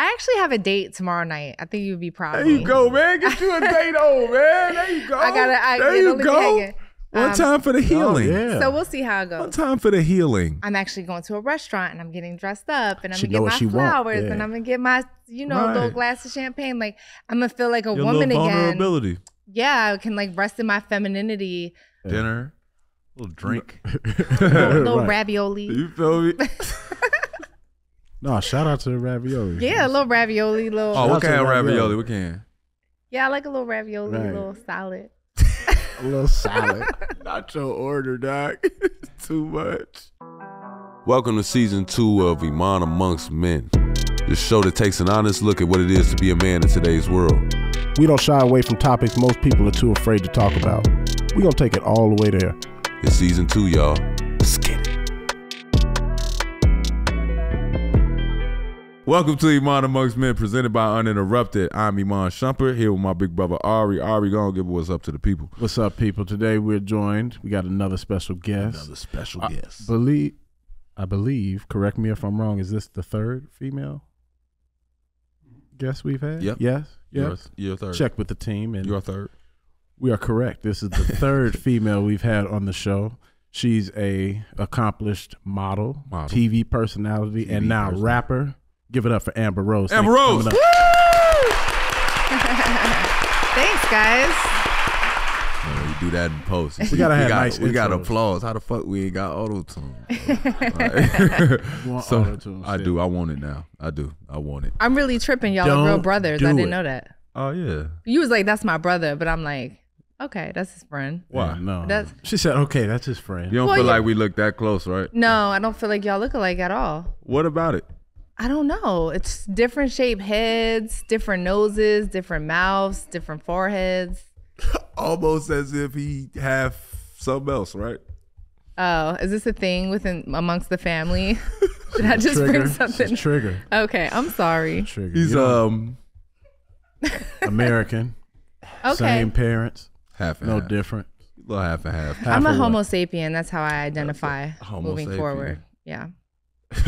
I actually have a date tomorrow night. I think you'd be proud There of me. you go, man. Get you a date on, man. There you go. I gotta. I, there it'll you go. One Um, time for the healing. Oh, yeah. So we'll see how it goes. One goes. time for the healing. I'm actually going to a restaurant and I'm getting dressed up and I'm She gonna get my flowers yeah. and I'm gonna get my, you know, little glass of champagne. Like I'm gonna feel like a Your woman little again. vulnerability. Yeah, I can like rest in my femininity. Dinner, little drink. Little, little Right. ravioli. you feel me? No, shout out to the ravioli. Yeah, a little ravioli, little. Oh, what out to kind of ravioli. ravioli? What can? Yeah, I like a little ravioli, Right. a little salad. A little salad. Not your order, doc. Too much. Welcome to season two of Iman Amongst Men. The show that takes an honest look at what it is to be a man in today's world. we don't shy away from topics most people are too afraid to talk about. we going to take it all the way there. It's season two, y'all. Let's get it. Welcome to Iman Amongst Men, presented by Uninterrupted. I'm Iman Shumpert, here with my big brother Ari. Ari, go and give what's up to the people. What's up, people? Today we're joined. We got another special guest. Another special I believe, I believe, correct me if I'm wrong, is this the third female guest we've had? Yep. Yes? Yes? you're third. Check with the team. And You're third. We are correct. This is the third female we've had on the show. She's a accomplished model, Model. TV personality, TV and now person. rapper. Give it up for Amber Rose. Amber Thanks Rose. Thanks, guys. You do that in post. We gotta have got, nice We got applause. How the fuck we ain't got auto tune? You so auto-tune I do. I want it now. I do. I want it. I'm really tripping. Y'all are real brothers. I didn't it. know that. Oh yeah. You was like, "That's my brother," but I'm like, "Okay, that's his friend." Why? No. That's- she said, okay, that's his friend. You don't Well, feel yeah. like we look that close, right? No, I don't feel like y'all look alike at all. What about it? I don't know. It's different shaped heads, different noses, different mouths, different foreheads. Almost as if he have something else, right? Oh, is this a thing within amongst the family? Did I just Trigger. bring She's something? Trigger. Okay, I'm sorry. Trigger. He's You um American. Okay, Same parents. half and No half. different. little half and half. I'm a Half of Homo sapien. That's how I identify Homo moving sapien. forward. Yeah.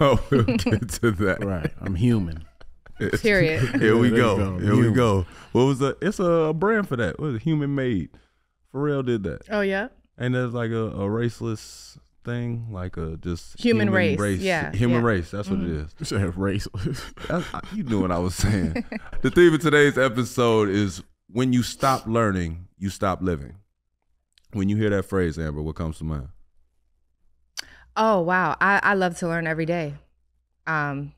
we'll get to that. Right. I'm human. Period. Here we go. go. Here we go. What was the? It's a brand for that. What was it? Human made. Pharrell did that. Oh yeah. And there's like a, a raceless thing, like a just Human race, yeah, human yeah. Mm-hmm. race. That's what it is. You said raceless. That's, you knew what I was saying. the theme of today's episode is when you stop learning, you stop living. When you hear that phrase, Amber, what comes to mind? Oh wow, I, I love to learn every day. Um,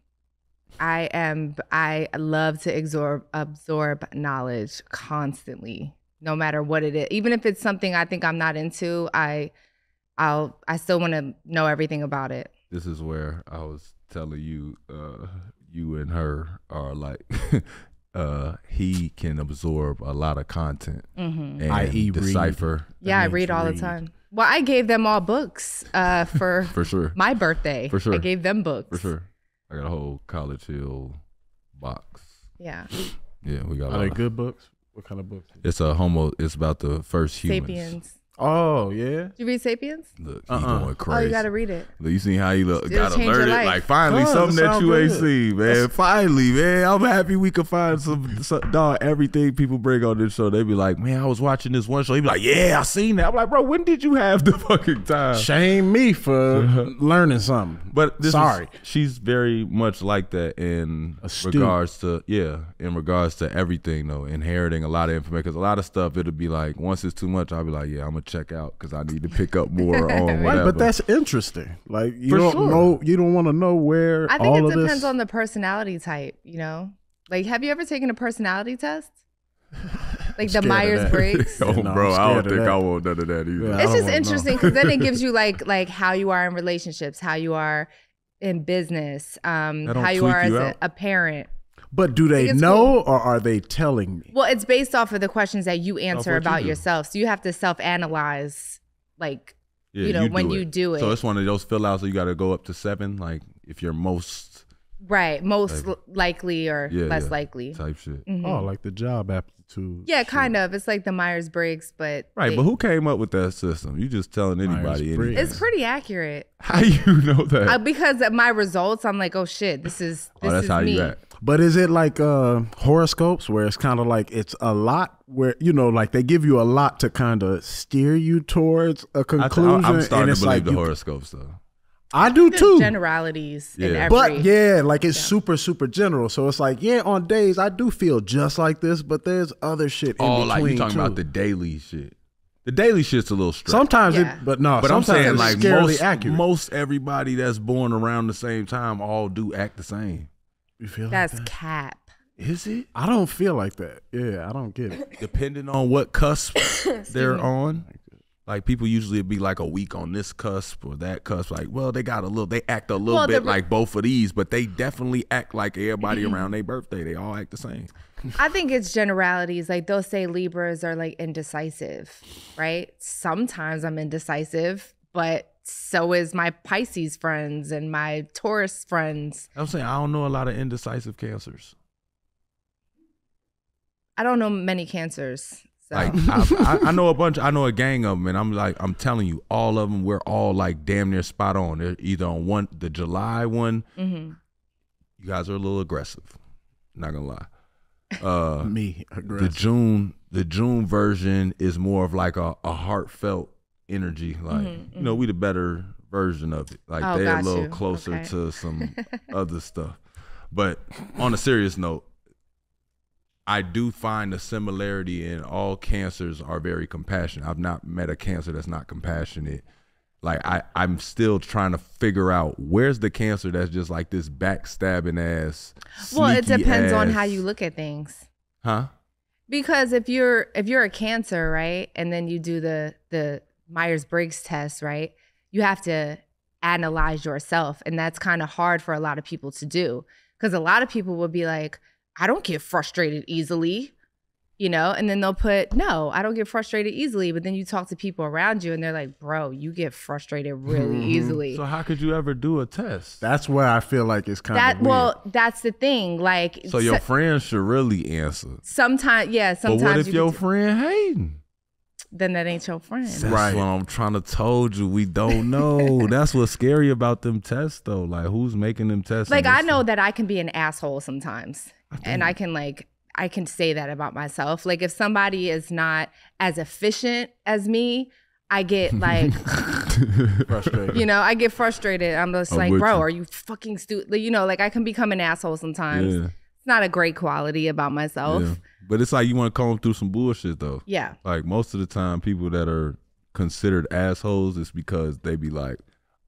I am I love to absorb absorb knowledge constantly, no matter what it is. Even if it's something I think I'm not into, I I'll I still want to know everything about it. This is where I was telling you, uh, you and her are like, uh, he can absorb a lot of content hmm and I.e. read. decipher Yeah, I read all the time. Well, I gave them all books uh, for for sure, my birthday. For sure. I gave them books. for sure. I got a whole College Hill box. Yeah. Yeah, we got. A Are lot they of- good books? What kind of books? It's a homo. It's about the first humans. Sapiens. Oh, yeah. Did you read Sapiens? Look, he Uh-uh. going Oh, you got to read it. Look, you see how he look, It'll got change your alerted? Like finally Does, something that sound you ain't seen, man. Finally, man. I'm happy we could find some, some dog. Everything people bring on this show, they be like, man, I was watching this one show. He be like, yeah, I seen that. I'm like, bro, when did you have the fucking time? Shame me for learning something. But this is- Sorry. she's very much like that in Astute. regards to yeah, in regards to everything though, inheriting a lot of information. Because a lot of stuff, it'll be like once it's too much, I'll be like, yeah, I'm gonna check out because I need to pick up more on Right, whatever. but that's interesting. Like you For don't sure. know, you don't want to know where I think all it of depends this. on the personality type, you know? Like, have you ever taken a personality test? Like the scared of Myers Briggs. oh, No, bro, I don't think that. I want none of that either. Yeah. It's just interesting because then it gives you like like how you are in relationships, how you are in business, um, how you tweak are as a, a parent. But do they think it's know or are they telling me? Well, it's based off of the questions that you answer what you about yourself. So you have to self analyze, like, Yeah, you know, when you do it. So it's one of those fill outs that you got to go up to seven. Like if you're most Right. Most Like- likely or Yeah, less yeah. likely. type shit. Mhm. Oh, like the job aptitude. yeah, shit. kind of. It's like the Myers Briggs, but Right, they- but who came up with that system? You just telling anybody anything. it's pretty accurate. How you know that? Uh, because of my results, I'm like, oh shit, this is this oh, that's is how me. you act. But is it like uh horoscopes where it's kind of like it's a lot where you know like they give you a lot to kind of steer you towards a I th- conclusion I'm starting and to it's believe like the you- horoscopes though. I do There's too. generalities in Yeah. every. But yeah, like it's super super general. So it's like yeah, on days I do feel just like this, but there's other shit in Oh, between like you talking too. about the daily shit. The daily shit's a little strange. Sometimes Yeah. it, but no. but I'm saying like most, accurate. most everybody that's born around the same time all do act the same. you feel like that's that? cap. Is it? I don't feel like that. Yeah, I don't get it. Depending on what cusp they're on. Like people usually be like oh, a week on this cusp or that cusp. Like, well, they got a little, they act a little Well, bit like both of these, but they definitely act like everybody mm-hmm. around their birthday. They all act the same. I think it's generalities. Like they'll say Libras are like indecisive, right? Sometimes I'm indecisive, but so is my Pisces friends and my Taurus friends. I'm saying I don't know a lot of indecisive cancers. I don't know many cancers. So Like I, I, I know a bunch. I know a gang of them, and I'm like, I'm telling you, all of them, we're all like damn near spot on. They're either on one, the July one. Mhm. You guys are a little aggressive. Not gonna lie. Uh, Me the. June, the June version is more of like a, a heartfelt energy. Like you know, we the better version of it. Like Oh, they're a little you. closer Okay. to some other stuff. But on a serious note, I do find a similarity in all cancers are very compassionate. I've not met a cancer that's not compassionate. Like I, I'm still trying to figure out where's the cancer that's just like this backstabbing ass. well, it depends on how you look at things. Huh? Because if you're if you're a cancer, right, and then you do the the Myers Briggs test, right, you have to analyze yourself, and that's kind of hard for a lot of people to do. Because a lot of people will be like, I don't get frustrated easily, you know, and then they'll put, no, I don't get frustrated easily. But then you talk to people around you, and they're like, bro, you get frustrated really Mhm. easily. So how could you ever do a test? That's where I feel like it's kind that of well, that's the thing. Like, so your friend should really answer. sometimes, yeah, sometimes. but what if you your could- friend hating? then that ain't your friend. That's Right. what I'm trying to told you. We don't know. That's what's scary about them tests, though. Like, who's making them tests? like I know stuff? that I can be an asshole sometimes, and I can like I can say that about myself. Like if somebody is not as efficient as me, I get like frustrating. you know I get frustrated. I'm just I'm like, bro, you. are you fucking stupid? You know, like I can become an asshole sometimes. Yeah, It's not a great quality about myself. yeah. But it's like you want to comb through some bullshit, though. Yeah. Like most of the time, people that are considered assholes is because they be like,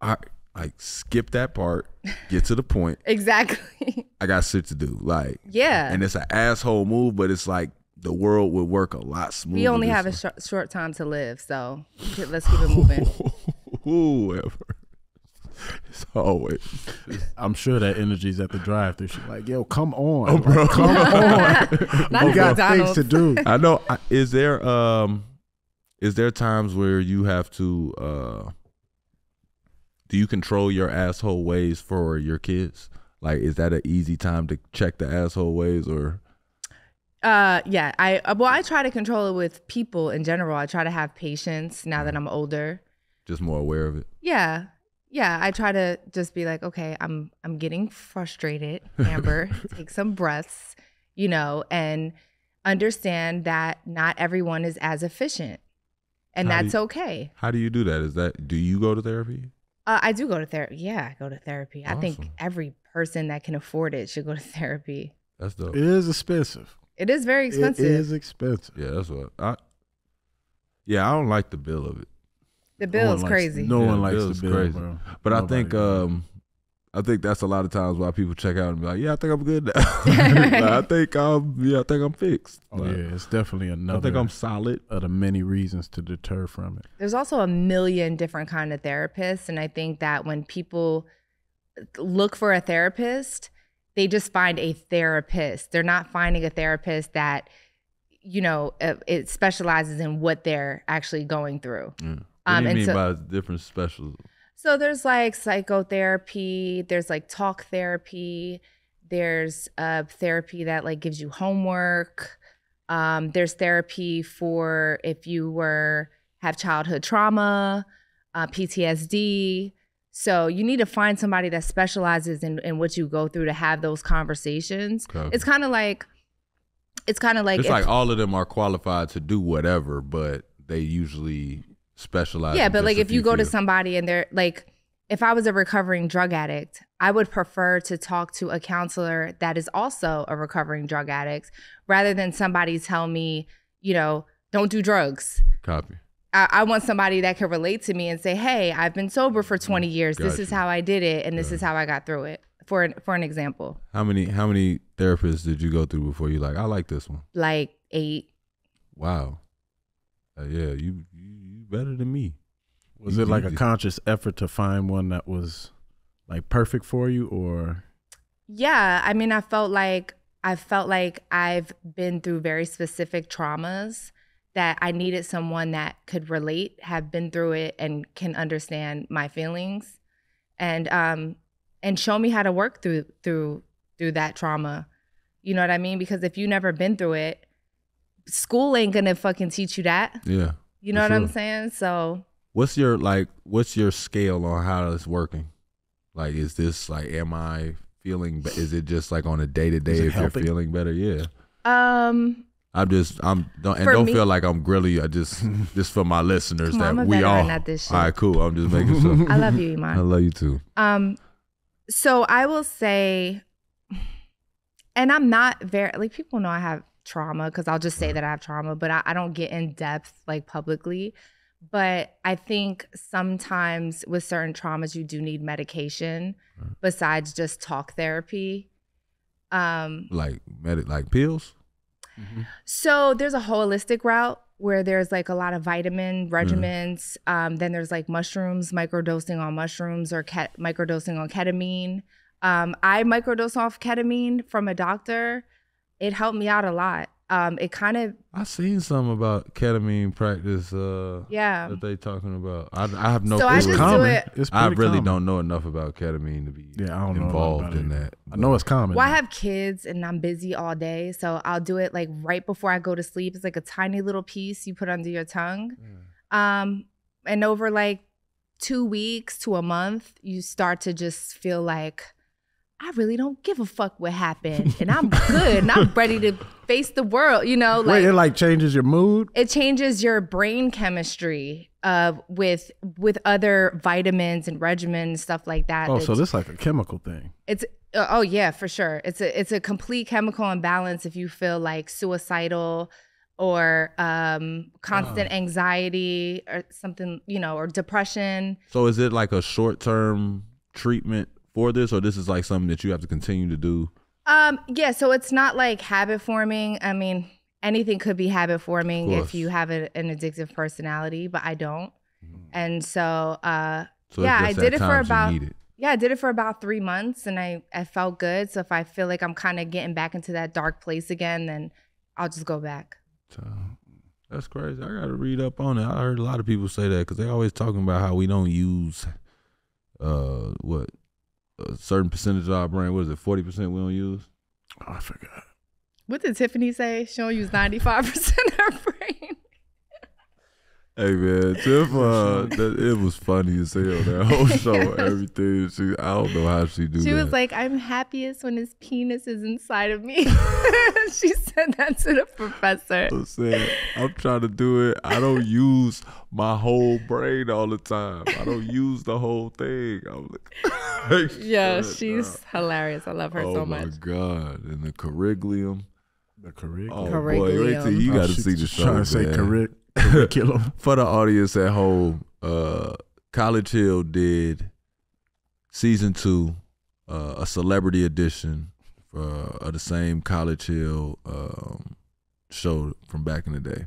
I like skip that part, get to the point. Exactly. I got shit to do. Like, yeah. and it's an asshole move, but it's like the world would work a lot smoother. we only have a way. short, short time to live, so let's keep it moving. Whoever. It's always. I'm sure that energy's at the drive-through. She's like, "Yo, come on, Oh, bro. Like, come on, Not we got McDonald's. things to do." I know. I- Is there um, is there times where you have to uh, do you control your asshole ways for your kids? Like, is that an easy time to check the asshole ways, or Uh, yeah. I uh, well, I try to control it with people in general. I try to have patience now that I'm older. just more aware of it? Yeah. Yeah, I try to just be like, okay, I'm I'm getting frustrated, Amber. take some breaths, you know, and understand that not everyone is as efficient. And How that's you- okay. How do you do that? Is that do you go to therapy? Uh, I do go to therapy. Yeah, I go to therapy. I think every person that can afford it should go to therapy. That's dope. It is expensive. It is very expensive. It is expensive. Yeah, that's what I. Yeah, I don't like the bill of it. the bill one is likes- crazy. No Yeah, one likes bill's the bill, crazy. bro. But I think does. um I think that's a lot of times why people check out and be like, Yeah, I think I'm good now. Like, I think I'm yeah, I think I'm fixed. Oh Like, yeah, it's definitely another. I think I'm solid. of the many reasons to deter from it. there's also a million different kind of therapists and i think that when people look for a therapist they just find a therapist they're not finding a therapist that you know uh, it specializes in what they're actually going through What Um, do you and mean so- by different specials? So there's like psychotherapy, there's like talk therapy, there's uh therapy that like gives you homework. Um, there's therapy for if you were have childhood trauma, uh, PTSD. So you need to find somebody that specializes in, in what you go through to have those conversations. Okay. It's kind of like it's kind of like it's if- like all of them are qualified to do whatever, but they usually specialize. yeah but like if you go to somebody and they're like if i was a recovering drug addict i would prefer to talk to a counselor that is also a recovering drug addict rather than somebody tell me you know don't do drugs copy. I, I want somebody that can relate to me and say hey i've been sober for 20 years this is how i did it and this is how i got through it for an, for an example How many how many therapists did you go through before you like I like this one? like eight Wow. Uh, yeah, you, you you better than me. Was You- it like a did- conscious effort to find one that was like perfect for you, or Yeah, I mean, I felt like I felt like I've been through very specific traumas that I needed someone that could relate, have been through it, and can understand my feelings, and um, and show me how to work through through through that trauma. You know what I mean? Because if you never been through it, school ain't gonna fucking teach you that. Yeah. You know For what I'm saying? So What's your like? What's your scale on how it's working? Like, is this like? Am I feeling? be- Is it just like on a day to day? it If you're feeling better, yeah. um, I'm just I'm don't and don't me- feel like I'm grilling you. I just just for my listeners Come on, that we veteran all. at this shit. All right, cool. I'm just making sure. I love you, Iman. I love you too. Um, so I will say, and I'm not very like people know I have trauma because I'll just say that I have trauma, but I, I don't get in depth like publicly. But I think sometimes with certain traumas, you do need medication Right. besides just talk therapy. Um, Like med like pills. so there's a holistic route where there's like a lot of vitamin regimens. Um, then there's like mushrooms, microdosing on mushrooms or ket- microdosing on ketamine. Um, I microdose off ketamine from a doctor. It helped me out a lot. Um, it kind of I seen something about ketamine practice. Uh, yeah. that they talking about. I I have no. So I it's clue. just do it- It's I really common. don't know enough about ketamine to be Yeah, I don't know involved about in that. I know it's common. Well, I have kids and I'm busy all day, so I'll do it like right before I go to sleep. It's like a tiny little piece you put under your tongue. Um, and over like two weeks to a month, you start to just feel like I really don't give a fuck what happened, and I'm good, and I'm ready to face the world. You know, like Wait, it like changes your mood. it changes your brain chemistry uh, with with other vitamins and regimens stuff like that. Oh, that so this like a chemical thing. it's uh, oh yeah, for sure. It's a it's a complete chemical imbalance if you feel like suicidal or um constant anxiety or something, you know, or depression. So is it like a short term treatment for this, or this is like something that you have to continue to do? Um yeah, so it's not like habit forming. I mean, anything could be habit forming if you have a, an addictive personality, but I don't. And so uh So Yeah, I did it for about- it. yeah, I did it for about three months and I, I felt good. So if I feel like I'm kind of getting back into that dark place again, then I'll just go back. So, that's crazy. I gotta read up on it. I heard a lot of people say that because they always talking about how we don't use, uh, what a certain percentage of our brain. What is it? Forty percent we don't use. Oh, I forgot. What did Tiffany say? She don't use 95% of her brain. Hey man, Tiff, uh, that, it was funny as hell. That whole show, everything. She, I don't know how she do She that. was like, I'm happiest when his penis is inside of me. she said that to the professor. I said, I'm trying to do it. I don't use my whole brain all the time. I don't use the whole thing. I'm like, Yeah, she's up. hilarious. I love her oh so much. Oh my god! And the curriculum. The curriculum. Oh boy, wait till you Oh, got to see the show. Trying to say man. Curric- curriculum. For the audience at home, uh, College Hill did season two, uh, a celebrity edition for, of the same College Hill um, show from back in the day.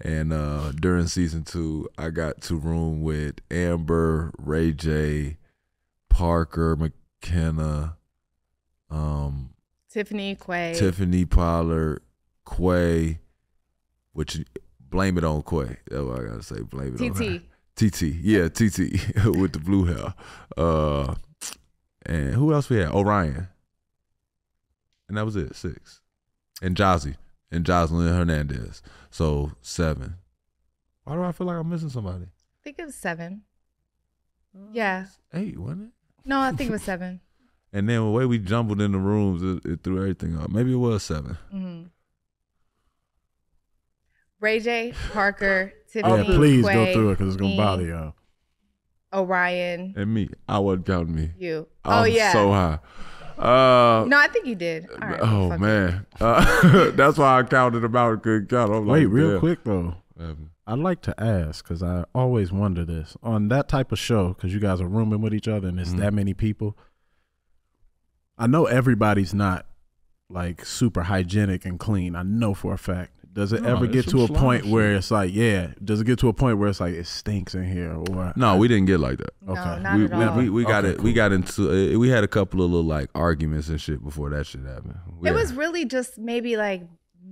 And uh, during season two, I got to room with Amber, Ray J, Parker, McKenna, um, Tiffany Quay. Tiffany Pollard, Quay, which blame it on Quay. That's what I gotta say. Blame it on her. TT. TT, yeah, TT with the blue hair. Uh, and who else we had? Orion, and that was it. Six, and Jazzy and Jocelyn Hernandez. So seven. Why do I feel like I'm missing somebody? I think it was seven. Yeah. Eight, wasn't it? No, I think it was seven. And then the way we jumbled in the rooms, it, it threw everything up. Maybe it was seven. hmm Ray J, Parker, Yeah, Tiffany, please go through it because it's gonna me, bother y'all. Orion, And me, I wasn't counting me. you. I'm oh yeah. so high. Uh, no, I think you did. All right, oh fuck man, uh, that's why I counted them out. and Couldn't count. I'm Wait, like, real damn. quick though. I'd like to ask because I always wonder this on that type of show because you guys are rooming with each other and it's Mhm. that many people. I know everybody's not like super hygienic and clean. I know for a fact. Does it No, ever get to a slime point where it's like, yeah? Does it get to a point where it's like it stinks in here or no, we didn't get like that. No, Okay. not we, at we, all. we, we got Okay, it. We got into. Uh, we had a couple of little like arguments and shit before that shit happened. We it had- was really just maybe like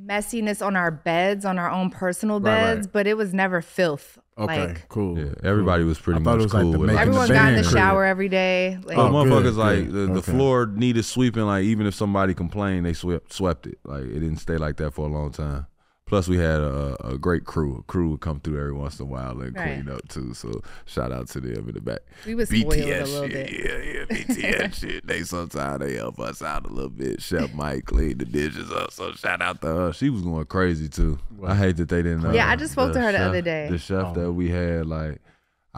messiness on our beds, on our own personal Right, right. beds, but it was never filth. Okay, Like cool. Yeah, everybody was pretty I much was cool the with like, everyone got in the band. shower every day. Like, Oh, Oh, motherfuckers! good, like good. the, the Okay. floor needed sweeping. Like even if somebody complained, they swept swept it. Like it didn't stay like that for a long time. Plus, we had a, a great crew. A crew would come through every once in a while and Right. clean up too. So shout out to them in the back. we was spoiled a BTS little shit, bit. yeah, yeah, BTS shit. They sometimes they help us out a little bit. Chef Mike clean the dishes up. So shout out to her. She was going crazy too. I hate that they didn't. Uh, Yeah, I just spoke to her the chef- other day. The chef Oh. that we had, like,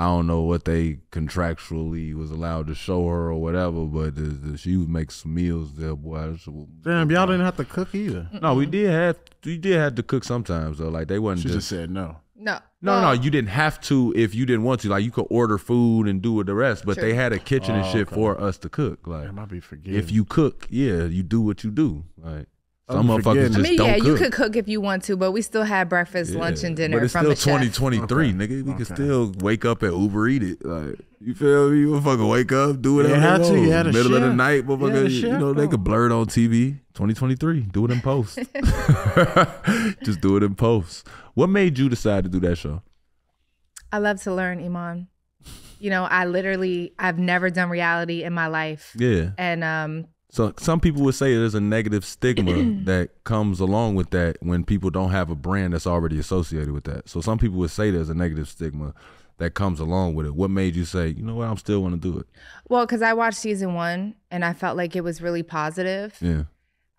I don't know what they contractually was allowed to show her or whatever, but the, the, she would make some meals there, boy. Damn, y'all didn't have to cook either. No, we did have we did have to cook sometimes though. Like they wasn't She just, just said no. No, no, well, no, you didn't have to if you didn't want to. Like you could order food and do the rest, but True. they had a kitchen and Oh, shit okay. for us to cook. Like Damn, I be forgetting. if you cook, yeah, you do what you do. Like I'm some motherfuckers forgetting. just I mean, don't yeah, cook. you could cook if you want to, but we still had breakfast, lunch, and dinner But it's from still the 2023, Okay. nigga. We can still wake up and Uber eat it. Like you feel me? You fucking wake up, do whatever. You they had to. You had a Middle of the night, You motherfucker. You, chef, know they could blur it on TV. 2023, do it in post. Just do it in post. What made you decide to do that show? I love to learn, Iman. You know, I literally, I've never done reality in my life, Yeah. and um, So some people would say there's a negative stigma that comes along with that when people don't have a brand that's already associated with that. So some people would say there's a negative stigma that comes along with it. What made you say, you know what, I'm still want to do it? well, because I watched season one and I felt like it was really positive. Yeah.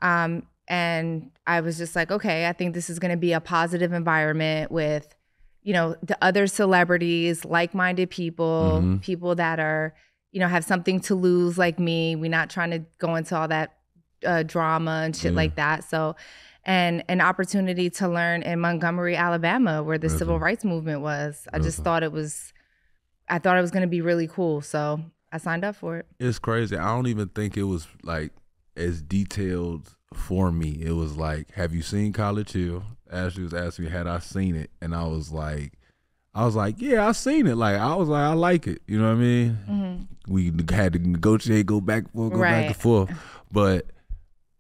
Um, and I was just like, okay, I think this is going to be a positive environment with, you know, the other celebrities, like-minded people, Mhm. people that are, you know, have something to lose like me. We're not trying to go into all that uh, drama and shit Yeah. like that. So, and an opportunity to learn in Montgomery, Alabama, where the civil rights movement was. I just thought it was, I thought it was going to be really cool. So I signed up for it. It's crazy. I don't even think it was like as detailed for me. It was like, have you seen College Hill? Ashley was asking me, had I seen it? And I was like, I was like, yeah, I seen it. Like I was like, I like it. You know what I mean? Mm-hmm. We had to negotiate, go back and forth, go back and forth. But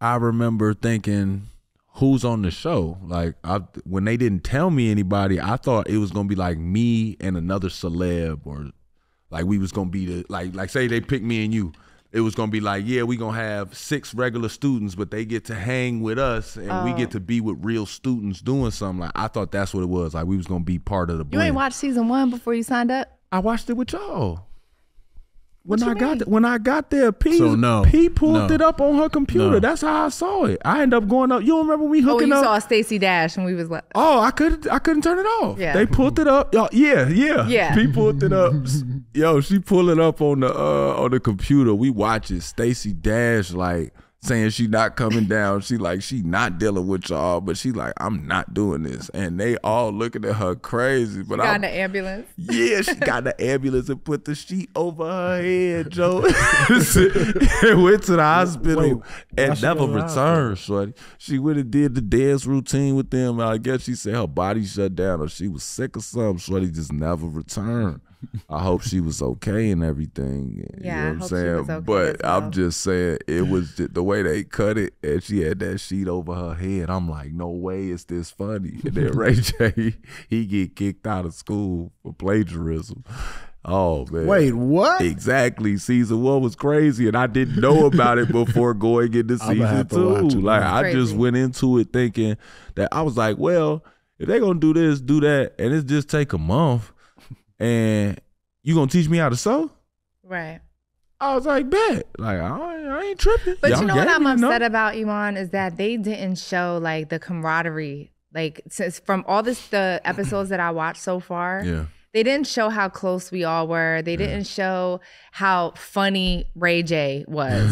I remember thinking, who's on the show? Like I when they didn't tell me anybody, I thought it was gonna be like me and another celeb or like we was gonna be the like like say they picked me and you. It was gonna be like, yeah, we gonna have six regular students, but they get to hang with us and we Oh. get to be with real students doing something. Like I thought that's what it was. Like we was gonna be part of the You blend. ain't watched season one before you signed up? I watched it with y'all. When What you I got mean? th- when I got there, P So no, P pulled no. it up on her computer. No. That's how I saw it. I ended up going up. You don't remember we Oh, hooking you up? saw Stacy Dash and we was like, Oh, I couldn't I couldn't turn it off. Yeah. They pulled it up. Yo, yeah, yeah. Yeah. P pulled it up. Yo, she pulled it up on the uh on the computer. We watch it. Stacy Dash like saying she not coming down. She like she not dealing with y'all, but she like I'm not doing this. And they all looking at her crazy. But got I in the ambulance. yeah, she got the ambulance and put the sheet over her head, Joe. and went to the hospital Wait, and never to the hospital? returned, shorty. She went and did the dance routine with them. I guess she said her body shut down or she was sick or something. Shorty just never returned. I hope she was okay and everything. You Yeah, I know what I'm hope she saying? was okay but as I'm just saying it was just the way they cut it and she had that sheet over her head. I'm like, no way is this funny. And then Ray J, he get kicked out of school for plagiarism. Oh man. Wait, what? Exactly. Season one was crazy, and I didn't know about it before going into season have to watch two. Like man. I just went into it thinking that I was like, well, if they're gonna do this, do that, and it just take a month, and you gonna teach me how to sew? Right. I was like, bet. Like I, ain't- I ain't tripping. But Y'all you know what I'm upset about, Iman, is that they didn't show like the camaraderie. Like since from all this the episodes that I watched so far, Yeah. they didn't show how close we all were. They didn't show how funny Ray J was.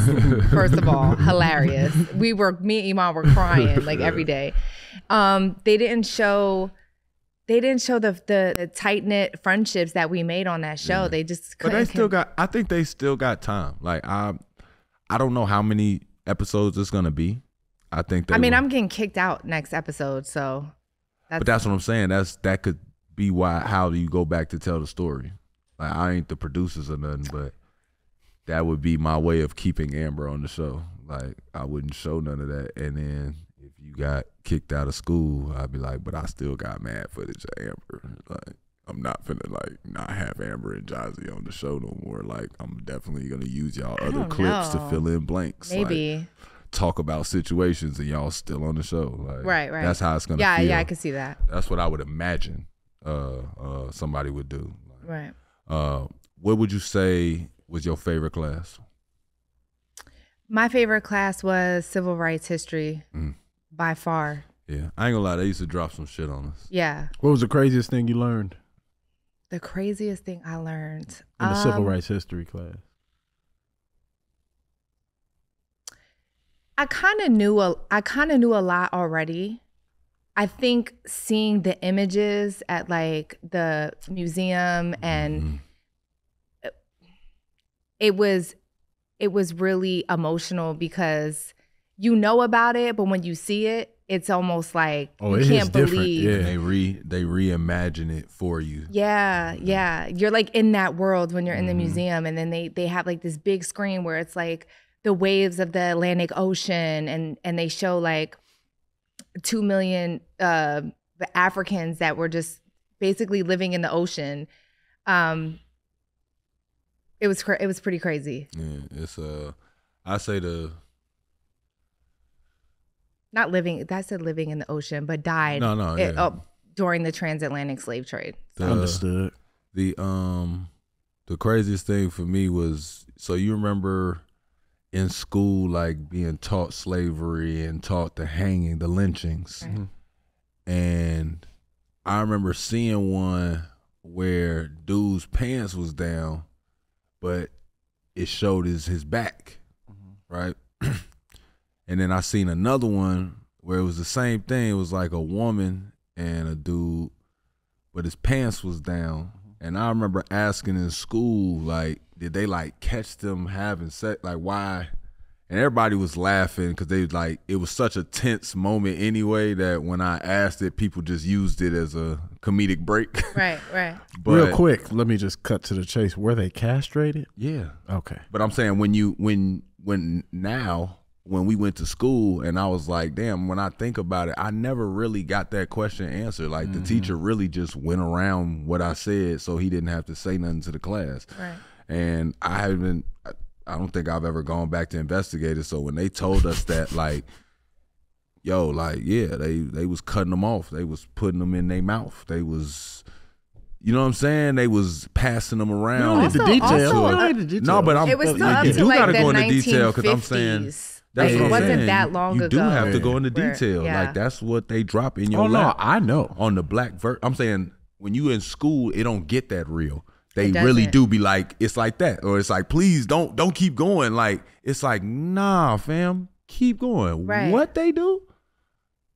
First of all, hilarious. We were me and Iman were crying like every day. Um, they didn't show they didn't show the the, the tight knit friendships that we made on that show. Mm. They just But they still got. I think they still got time. Like I, I don't know how many episodes it's gonna be. I think. I mean, will- I'm getting kicked out next episode, so that's, But that's what I'm saying. That's that could be why. How do you go back to tell the story? Like I ain't the producers or nothing, but that would be my way of keeping Amber on the show. Like I wouldn't show none of that, and then you got kicked out of school, I'd be like, but I still got mad footage of Amber. Like I'm not finna like not have Amber and Jazzy on the show no more. Like I'm definitely gonna use y'all I other clips know. to fill in blanks. like, maybe talk about situations and y'all still on the show. Like right, right. That's how it's gonna yeah, feel. yeah, I can see that. That's what I would imagine uh, uh, somebody would do. Right. Uh, what would you say was your favorite class? My favorite class was civil rights history Mm. By far. Yeah, I ain't gonna lie. They used to drop some shit on us. Yeah. What was the craziest thing you learned The craziest thing I learned in the civil um, rights history class? I kind of knew a I kind of knew a lot already. I think seeing the images at like the museum and Mhm. it was it was really emotional because you know about it, but when you see it, it's almost like Oh, you it can't different, believe. yeah. They re they reimagine it for you. Yeah, yeah. You're like in that world when you're in the Mhm. museum and then they they have like this big screen where it's like the waves of the Atlantic Ocean and and they show like 2 million uh Africans that were just basically living in the ocean. Um it was cra- it was pretty crazy. Yeah, it's uh, I say the Not living that said living in the ocean, but died no no it- yeah. oh, during the transatlantic slave trade. The- Understood. The um the craziest thing for me was so you remember in school like being taught slavery and taught the hanging, the lynchings. Right. And I remember seeing one where dude's pants was down, but it showed his his back, right? And then I seen another one where it was the same thing. It was like a woman and a dude, but his pants was down. And I remember asking in school, like, did they like catch them having sex? Like, why? And everybody was laughing because they like it was such a tense moment anyway that when I asked it, people just used it as a comedic break. Right, right. but Real quick, let me just cut to the chase. Were they castrated? yeah. Okay. But I'm saying when you when when now when we went to school and I was like, damn, when I think about it, I never really got that question answered. Like the teacher really just went around what I said so he didn't have to say nothing to the class. Right. And I haven't I- I don't think I've ever gone back to investigate it. So when they told us that like yo, like, yeah, they they was cutting them off. They was putting them in their mouth. They was you know what I'm saying? They was passing them We around. don't need the Also- details. also, we uh, don't need the details. No, but I'm. It was you still up you to do like gotta the go into 1950s. detail because I'm saying Like, that's it what I'm wasn't saying. that You- long you ago. do have to go into Where- detail. yeah. Like that's what they drop in your oh no, I know. on the black vert. I'm saying when you in school, it don't get that real. They really do be like it's like that, or it's like please don't don't keep going. Like it's like nah, fam, keep going. Right. What they do?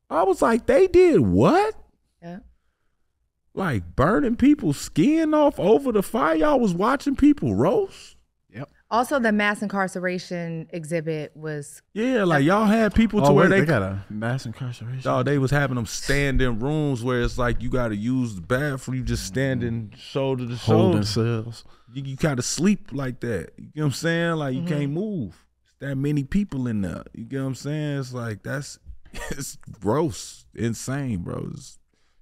I was like, they did what? Yeah. Like burning people's skin off over the fire. Y'all was watching people roast. Also, the mass incarceration exhibit was Yeah, like y'all had people to Oh, where wait, they, they got a mass incarceration. dog, they was having them stand in rooms where it's like you got to use the bathroom, you just standing shoulder to holding shoulder. cells. You, you kind of sleep like that. You know what I'm saying? Like you can't move. It's that many people in there. You get what I'm saying? It's like that's it's gross, insane, bro. It's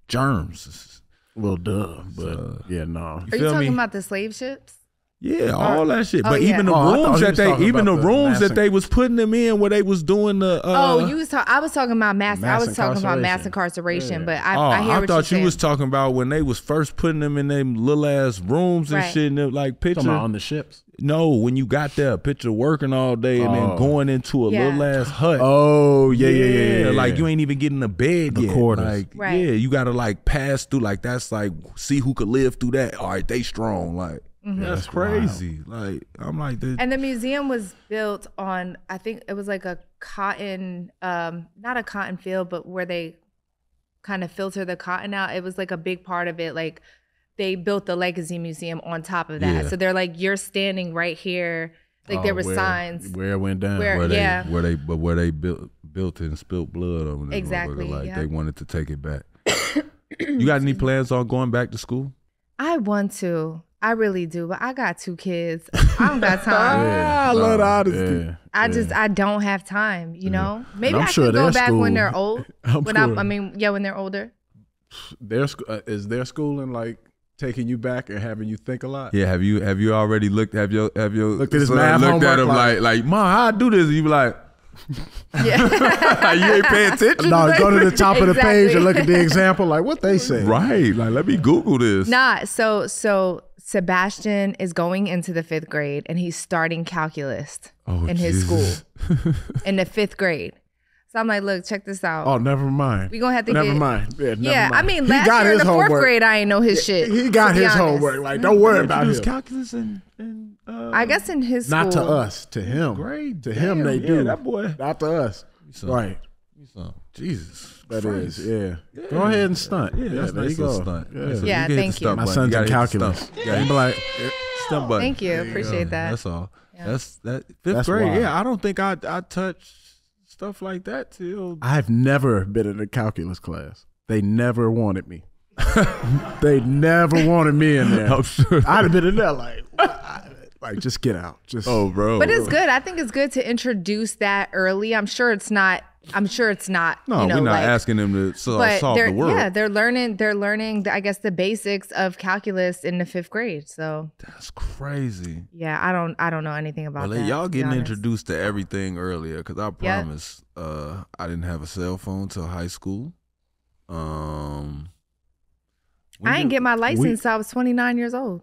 germs. It's- Well, duh, but uh, yeah, no. you Are you talking me? about the slave ships? Yeah, all that shit. oh, but yeah. even the Oh, rooms that they, even the about the rooms mass that they was putting them in, where they was doing the. Uh, oh, you was talking. I was talking about mass. I was talking about mass incarceration. incarceration, Yeah. but I, oh, I hear what thought you're you was talking about when they was first putting them in them little ass rooms and Right. shit. And them, like picture. On the ships. no, when you got there, picture working all day and then Oh. going into a Yeah. little ass hut. Oh, yeah, yeah, yeah, yeah. Like you ain't even getting a bed The yet. quarters. Like Right. yeah, you gotta like pass through. Like that's like see who could live through that. All right, they strong. Like that's, That's crazy. Like I'm like the, And the museum was built on, I think it was like a cotton, um, not a cotton field, but where they kind of filter the cotton out. It was like a big part of it. Like they built the Legacy Museum on top of that. Yeah. So they're like, you're standing right here. Like there Oh, were where- signs. where it went down. Where- where yeah. where they but where they built built it and spilled blood on it. Exactly, Like yeah. they wanted to take it back. you got any plans on going back to school? I want to. I really do, but I got two kids. I don't got time. Yeah, I love the honesty. yeah, I yeah. just I don't have time, you know. Maybe I'm I sure could go back school- when they're old. I'm when I'm, I mean, yeah, when they're older. their uh, is their schooling like taking you back and having you think a lot. Yeah, have you have you already looked have your have your Looked at his son math looked at homework, him like like- like, Mom, how I do this? You be like, Yeah. you ain't paying attention. No, go to the top of the page and look at the example. Like what they say. Right. Like let me Google this. Nah, so so Sebastian is going into the fifth grade and he's starting calculus Oh, in his Jesus. school in the fifth grade. So I'm like, look, check this out. Oh, never mind. we gonna have to never get. mind. Yeah, never yeah, I mind. mean, He last got year in his the fourth grade, I ain't know his shit. He got his honest. homework. Like, don't worry about Introduce him. calculus and, and uh, I guess in his school. Not to us, to him. Great. To him, they yeah, do. that boy. Not to us. son. Right. So, Jesus. That is, Christ. yeah. Go ahead and stunt. Yeah, that's there nice you little go. stunt. Yeah. Nice little- Yeah, can hit the thank you. stump My button. son's in calculus. Yeah. gotta He be like, stump button. Thank you. Appreciate that. That's all. Yeah. That's that fifth That's grade. wild. Yeah, I don't think I I touched stuff like that till I've never been in a calculus class. They never wanted me. they never wanted me in there. I'm sure. I'd have been in there like, like just get out. Just oh, bro. But it's good. I think it's good to introduce that early. I'm sure it's not. I'm sure it's not. no, you know, we're not like, asking them to so, but solve they're the world. yeah, they're learning. They're learning. I guess the basics of calculus in the fifth grade. So That's crazy. yeah, I don't. I don't know anything about Well, that. y'all getting honest. introduced to everything earlier because I Yeah. promise uh, I didn't have a cell phone till high school. Um, when I did- didn't get my license. till I was 29 years old.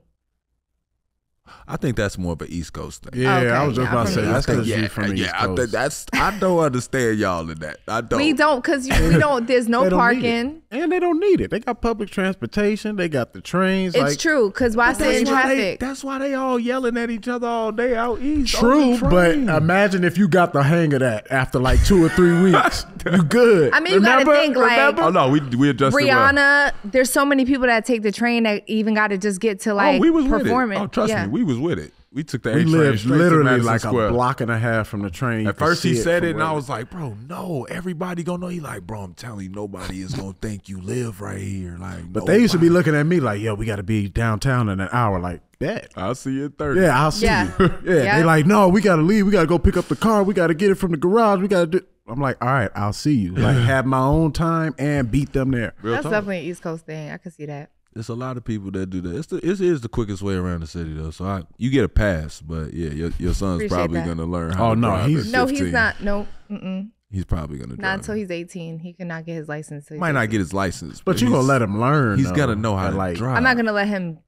I think that's more of an East Coast thing. Yeah, Okay, I was just yeah, about to say from that's because yeah, you're from the yeah, East I Coast. think that's I don't understand y'all in that. I don't. We don't because we don't. There's no don't parking. and they don't need it. They got public transportation. They got the trains. It's like, true because why But sit in that's why they- traffic? that's why they all yelling at each other all day out east. True, but imagine if you got the hang of that after like two or three weeks. you good. I mean, you gotta think, like, Remember? oh no, we we adjusted. well. Rihanna, there's so many people that take the train that even got to just get to like oh, we was performing. with it. Oh, trust yeah. me, we was with it. We took the A we train lived straight literally Madison like Square. a block and a half from the train. At first he said from it, and I was like, "Bro, no, everybody gonna know." He like, "Bro, I'm telling you, nobody is gonna think you live right here." Like, But they used to be looking at me like, "Yo, we got to be downtown in an hour." Like, bet. I'll see you at thirty. Yeah, I'll see Yeah. you. Yeah, Yeah. they like, no, we gotta leave. We gotta go pick up the car. We gotta get it from the garage. We gotta do. I'm like, all right, I'll see you. Like, have my own time and beat them there. Real That's talk. definitely an East Coast thing. I can see that. It's a lot of people that do that. It's the it is the quickest way around the city though. So I, you get a pass, but yeah, your your son's Appreciate probably that. gonna learn how. Oh, to no, drive he's- at No, he's not. No, mm-mm. He's probably gonna drive. not until he's 18. He cannot get his license. till he's might not get his license, But you he's- gonna let him learn. He's though, gonna know how to like, drive. I'm not gonna let him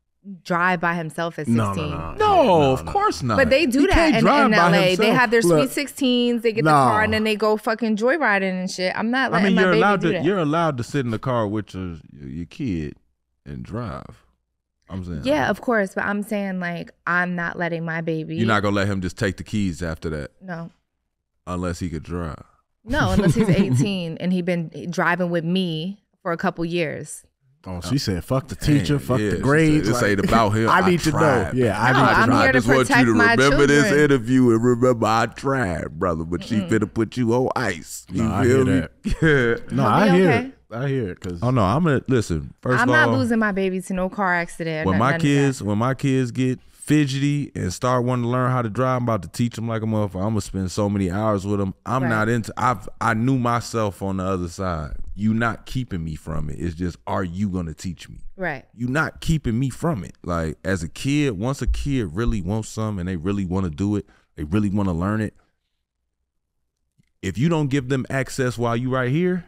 drive by himself at 16. No, no, no. No, no, of no. course not. But they do He that can't in, in by LA. They have their Look, sweet 16s. They get the car and then they go fucking joyriding and shit. I'm not I mean, my you're baby allowed do to that. you're allowed to sit in the car with your your kid and drive. I'm saying, yeah, of course. But I'm saying like I'm not letting my baby. you're not gonna let him just take the keys after that No. unless he could drive. No, unless he's 18 and he been driving with me for a couple years. Oh, she said, "Fuck the teacher, Man, fuck yeah, the grades." said, This like- ain't about him. I need to tried, know. Yeah, man. I No, need to I'm know. I just want you to my remember this interview and remember I tried, brother. But she finna put you on ice. You No, I feel hear me? that. No, I'll I be hear okay. It. I hear it because oh no, I'm gonna listen. 1st I'm of not all, losing my baby to no car accident. when none- my none kids when my kids get fidgety and start wanting to learn how to drive, I'm about to teach them like a motherfucker. I'm gonna spend so many hours with them. I'm Right. not into. I've I knew myself on the other side. You not keeping me from it. It's just, are you gonna teach me? right. you not keeping me from it. Like as a kid, once a kid really wants some and they really want to do it, they really want to learn it. If you don't give them access while you right here,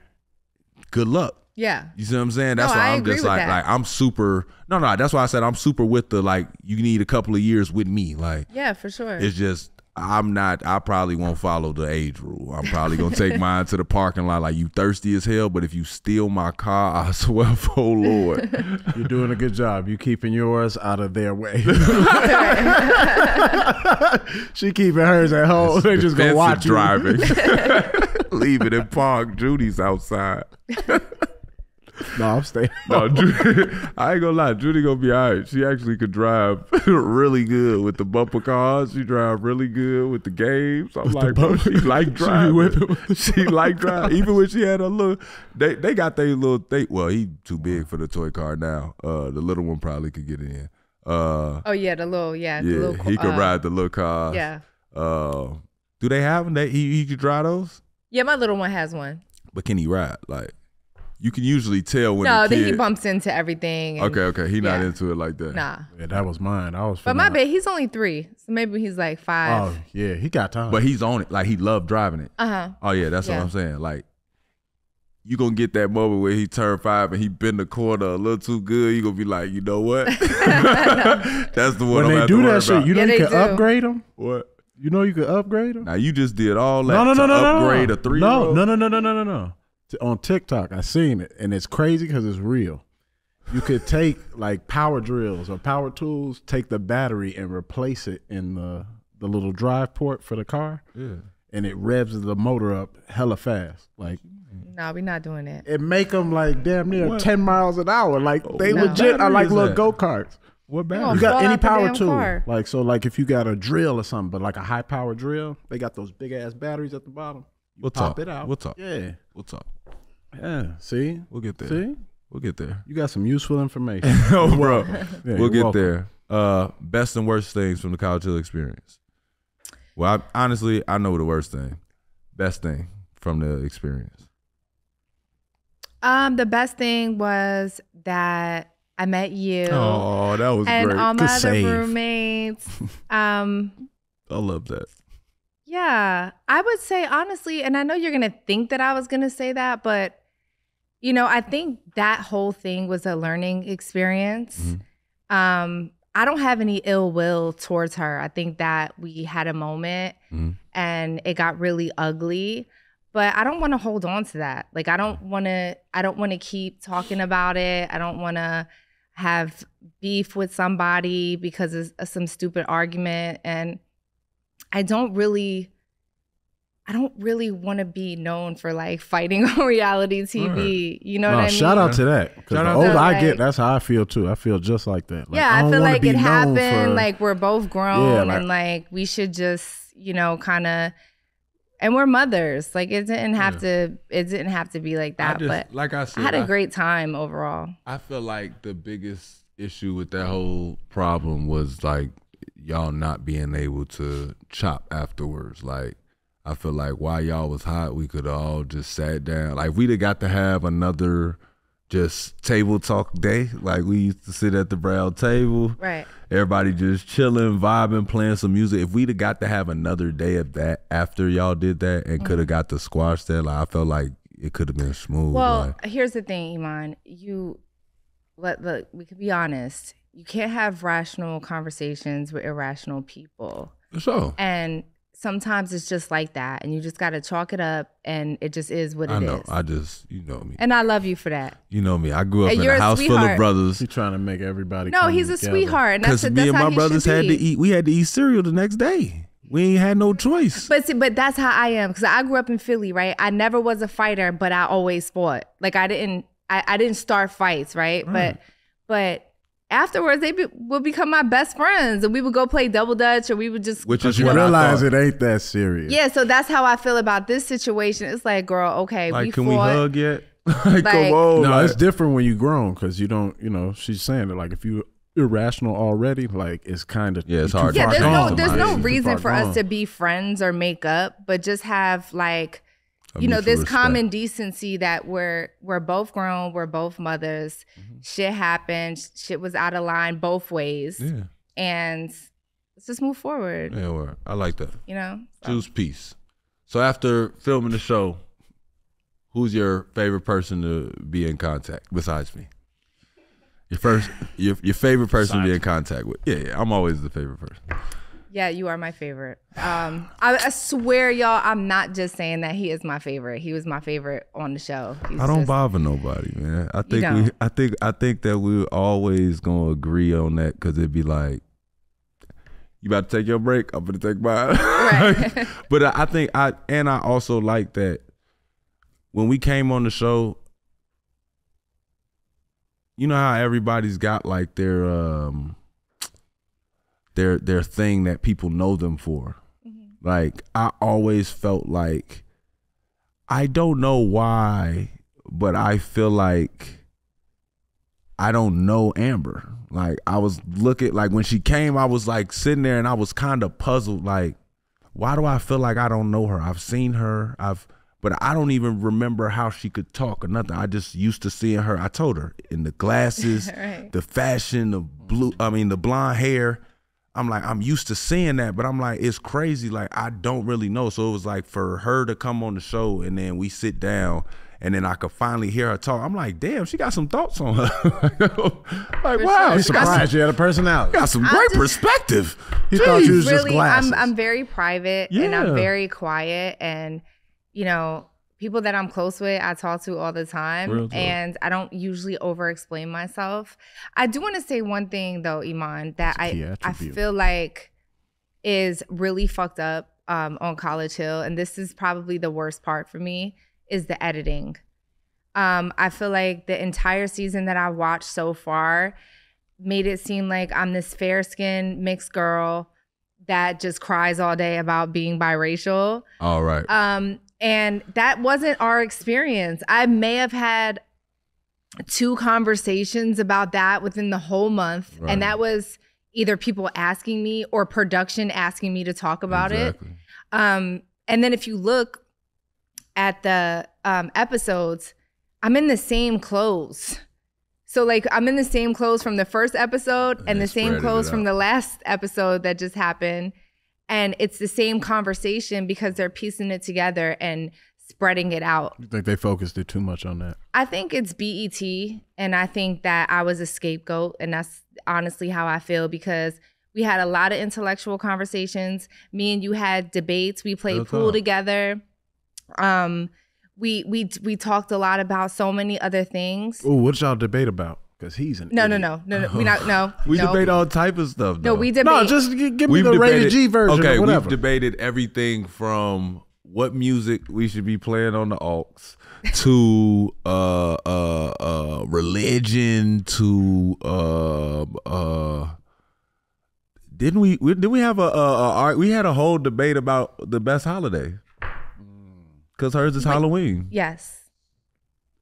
good luck. Yeah. You see what I'm saying? That's No, why I I'm just like that. like I'm super no no, that's why I said I'm super with the like you need a couple of years with me. Like Yeah, for sure. it's just I'm not I probably won't follow the age rule. I'm probably gonna take mine to the parking lot like you thirsty as hell, but if you steal my car, I swear for oh Lord. you're doing a good job. You keeping yours out of their way. she keeping hers at home. They just gonna Defensive watch you. driving. Leave it in park. Judy's outside. No, I'm staying. No, Judy, I ain't gonna lie. Judy gonna be all right. She actually could drive really good with the bumper cars. She drive really good with the games. I'm like, bro, she like She driving. whipping with the she like driving. Even when she had a little, they they got their little thing. Well, he too big for the toy car now. Uh, the little one probably could get in. Uh, oh yeah, the little yeah, the yeah, little, he could uh, ride the little car. Yeah. Uh, do they have them? They he, he could drive those. Yeah, my little one has one. But can he ride? Like you can usually tell when no, the then kid. he bumps into everything. and- okay, okay, he not into it like that. Nah. Yeah, that was mine. I was. But my feeling- baby, he's only three, so maybe he's like five. Oh yeah, he got time. But he's on it. Like he loved driving it. Uh huh. Oh yeah, that's Yeah. what I'm saying. Like you gonna get that moment where he turned five and he bend the corner a little too good. You gonna be like, you know what? that's the one. when I'm they do to that shit, about. you know Yeah, you can do. upgrade them. what? You know you can upgrade them. Now you just did all that No, no, to no, no, no, upgrade no. a three. No, no, no, no, no, no, no, no. T- On TikTok, I seen it, and it's crazy because it's real. You could take like power drills or power tools, take the battery and replace it in the the little drive port for the car, Yeah. and it revs the motor up hella fast. Like No, we're not doing that. it make them like damn near What? ten miles an hour. Like oh, they No. legit are like little go karts. What battery? You got any power damn tool, car. like so, like if you got a drill or something, but like a high power drill, they got those big ass batteries at the bottom. You We'll pop talk. it out. We'll talk. Yeah, We'll talk. yeah. See, We'll get there. see, We'll get there. you got some useful information. oh, bro. Yeah, we'll get welcome. there. Uh, best and worst things from the College Hill experience. Well, I, honestly, I know the worst thing. Best thing from the experience. Um, the best thing was that I met you Oh, that was and great. all my Good other save. roommates. um, I love that. Yeah, I would say honestly, and I know you're gonna think that I was gonna say that, but you know, I think that whole thing was a learning experience. Mhm. Um, I don't have any ill will towards her. I think that we had a moment Mhm. and it got really ugly, but I don't want to hold on to that. Like I don't want to I don't want to keep talking about it. I don't want to have beef with somebody because of some stupid argument and I don't really I don't really want to be known for like fighting on reality TV. You know No, what I mean? shout out to that. Because Shout the out older to I get, that's how I feel too. I feel just like that. Like, yeah, I, don't feel wanna like be it happened. for- like we're both grown Yeah, like- and like we should just, you know, kind of. And we're mothers. Like it didn't have to. It didn't have to be like I that. just, but like I said, I said, had a I- great time overall. I feel like the biggest issue with that whole problem was like y'all not being able to chop afterwards. Like I feel like while y'all was hot, we could all just sat down. Like we'd have got to have another just table talk day. Like we used to sit at the brown table. Right. Everybody just chilling, vibing, playing some music. If we'd have got to have another day of that after y'all did that and could have mm-hmm. got to squash that, like I felt like it could have been smooth. Well, like, here's the thing, Iman. You let look. We could be honest. You can't have rational conversations with irrational people. for sure. And sometimes it's just like that. And you just got to chalk it up and it just is what it I is. know. I just, you know me. and I love you for that. You know me. I grew up And in you're a a house full of brothers. He's trying to make everybody. No, he's a together. sweetheart. And that's, Because that's me and my he brothers should had to eat. We had to eat cereal the next day. We ain't had no choice. But see, but that's how I am because I grew up in Philly, right? I never was a fighter, but I always fought. Like I didn't, I, I didn't start fights, right? But but afterwards they be, would become my best friends and we would go play double dutch or we would just Which is You what I realize thought. it ain't that serious. yeah so that's how i feel about this situation it's like girl okay Like, we can fought we hug yet? like, Like- come on. No, like- it's different when you grown because you don't. You know, she's saying that like if you irrational already, like it's kind of Yeah, it's hard yeah there's no there's no reason far for us to be friends or make up but just have like A you know this common decency that we're we're both grown we're both mothers mm-hmm. shit happened shit was out of line both ways Yeah, and let's just move forward yeah. I like that. you know So- Choose peace. So after filming the show, who's your favorite person to be in contact besides me? Your first, your your favorite person to be in contact with? Yeah, yeah. I'm always the favorite person. Yeah, you are my favorite. Um, I, I swear, y'all, I'm not just saying that he is my favorite. He was my favorite on the show. He's I don't just- bother nobody, man. I think we. I think, I think that we're always gonna agree on that because it'd be like, you about to take your break, I'm gonna take mine. Right. but I, I think I, and I also like that when we came on the show. You know how everybody's got like their um their their thing that people know them for. Mm-hmm. Like I always felt like I don't know why, but I feel like I don't know Amber. Like I was looking like when she came, I was like sitting there and I was kind of puzzled like why do I feel like I don't know her? I've seen her. I've but I don't even remember how she could talk or nothing. I just used to seeing her. I told her in the glasses, Right. the fashion, the blue I mean the blonde hair. I'm like, I'm used to seeing that, but I'm like, it's crazy. Like, I don't really know. So it was like for her to come on the show and then we sit down and then I could finally hear her talk. I'm like, damn, she got some thoughts on her. like, wow, I'm she got some, surprised you had a personality. got some I'm great just- perspective. He thought you was just really, glasses. I'm I'm very private and I'm very quiet and you know people that I'm close with I talk to all the time and I don't usually over explain myself. I do want to say one thing though, Iman, that It's a key I I feel like is really fucked up um, on College Hill, and this is probably the worst part for me is the editing. Um, I feel like the entire season that I watched so far made it seem like I'm this fair skinned mixed girl that just cries all day about being biracial. All right. Um, and that wasn't our experience. I may have had two conversations about that within the whole month. Right. And that was either people asking me or production asking me to talk about it. Um, and then if you look at the um, episodes, I'm in the same clothes. So like I'm in the same clothes from the first episode And and the same clothes from the last episode that just happened. And it's the same conversation because they're piecing it together and spreading it out. You think they focused it too much on that? I think it's BET, and I think that I was a scapegoat, and that's honestly how I feel because we had a lot of intellectual conversations. Me and you had debates. We played pool together. Um, we we we talked a lot about so many other things. Oh, what y'all debate about? Because he's an No, no, idiot. no, no, no. We not no. We no. debate all type of stuff. No, we debate. No, just give me We've the rated debated- G version Okay, or we've debated everything from what music we should be playing on the aux to uh uh uh religion to uh uh didn't we, we did we have a, a, a, a we had a whole debate about the best holiday because hers is Halloween. yes.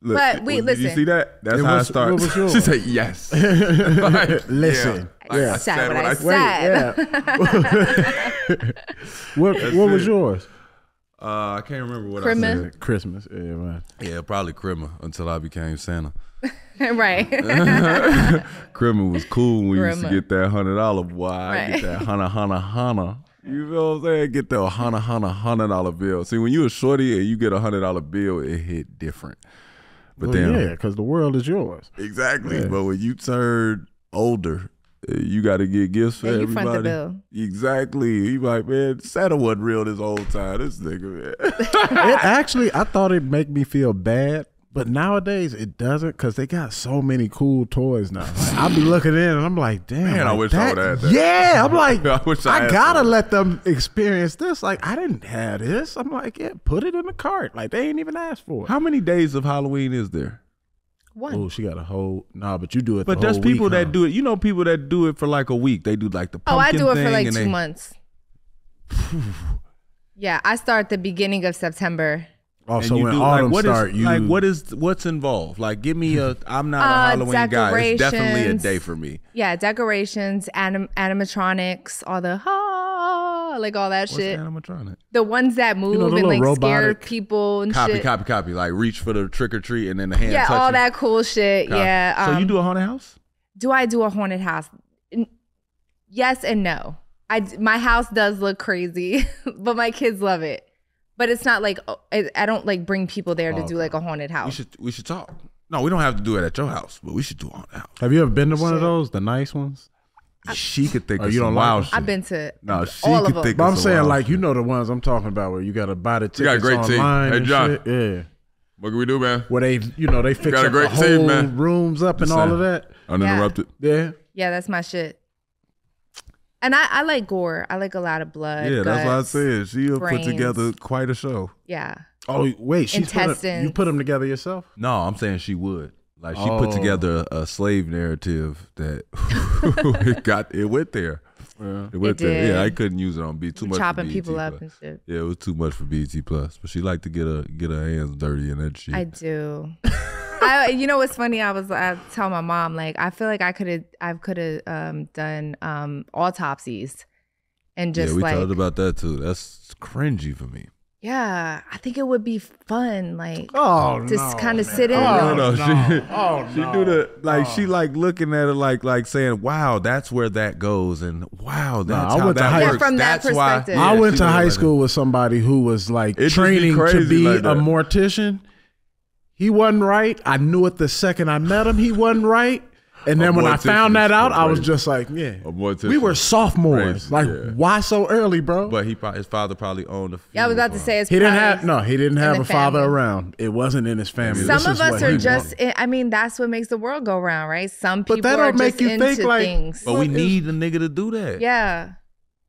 Look, But wait, did you see that? That's It how was- it starts. what was yours? she said yes. Like, Listen, yeah. Like yeah. I Said said what what I I said. said. what That's what was yours? Uh, I can't remember what Christmas. I said. Christmas. Yeah, man. Yeah, probably Crimmer until I became Santa. right. Crimmer was cool when we used to get that hundred dollar boy. I Right. get that hundred, hundred, hundred. You know what I'm saying? Get that hundred, hundred, hundred dollar bill. See, when you a shorty and you get a hundred dollar bill, it hit different. But Well, then, yeah, because the world is yours. exactly. Yeah. But when you turn older, uh, you got to get gifts for Yeah, you everybody. front the bill. Exactly. You like, man, Santa wasn't real this whole time. This nigga, man. it actually, I thought it'd make me feel bad, but nowadays it doesn't because they got so many cool toys now. Like, I'll be looking in and I'm like, damn. Man, I like, wish I would've that. Yeah, I'm like, I wish I I, gotta some. let them experience this. Like, I didn't have this. I'm like, yeah, put it in the cart. Like, they ain't even asked for it. How many days of Halloween is there? One. Oh, she got a whole nah, but you do it. But the there's people week, that huh? do it. You know, people that do it for like a week. They do like the oh, I do it for like two they- months. yeah, I start the beginning of September. Oh, and so you when do, autumn like, what is- start, you like what is what's involved? Like, give me a. I'm not a Uh, Halloween guy. It's definitely a day for me. Yeah, decorations, anim- animatronics, all the ha, like all that What's shit. animatronic? The ones that move the and like scare people and Copy, shit. copy, copy. Like reach for the trick or treat and then the hand. yeah, all you. that cool shit. Copy. Yeah. so you um, do a haunted house? do I do a haunted house? Yes and no. I d- my house does look crazy, but my kids love it. But it's not like oh, I I don't like bring people there to do like a haunted We house. should we should talk. No, we don't have to do it at your house, but we should do it on the house. Have you ever been to one of those, the nice ones? She could think Oh, of you some don't like wild them? shit. I've been to No, she all could of them. think But of I'm some saying, wild like, you shit. know the ones I'm talking about, where you got to buy the You got a tickets great team. online Hey, and John. shit. Yeah, What can we do, man? where they, you know, they fix got a up great the whole team, man. rooms up and Just all saying. of that. Uninterrupted. Yeah, Yeah, that's my shit. And I, I like gore. I like a lot of blood. Yeah, that's what I guts. said. She put brains. together quite a show. Yeah. Oh wait, she Intestines. you put them together yourself? No, I'm saying she would. Like she put Oh. together a slave narrative that it got it went there. Yeah. It went It there. Yeah, did. I couldn't use it on B too much. for Chopping BET people up Plus. and shit. Yeah, it was too much for BET Plus. But she liked to get her get her hands dirty and that shit. I do. I, you know what's funny? I was I tell my mom like I feel like I could have I could have um, done um, autopsies and just yeah, just we like talked about that too. That's cringy for me. yeah, I think it would be fun like Oh just kind of sit in. Oh, no, no. she, Oh, she no. do the like she like looking at it like like saying, "Wow, that's where that goes," and "Wow, that's I how went to high- works." Yeah, from that that's why. perspective. I went to high like school with somebody who was like It just be training to be like a that. mortician. He wasn't right. I knew it the second I met him. He wasn't right. And then when I found that out, I was just like, yeah. We were sophomores. Crazy, like, yeah. why so early, bro? But he probably, his father probably owned a. Yeah, I was about to funeral say it's he didn't have no. He didn't have the a father around. It wasn't in his family. Some This of is us are he just. wanted. I mean, that's what makes the world go round, right? Some people But that are don't make just you into think, like- things. But we need a nigga to do that. yeah,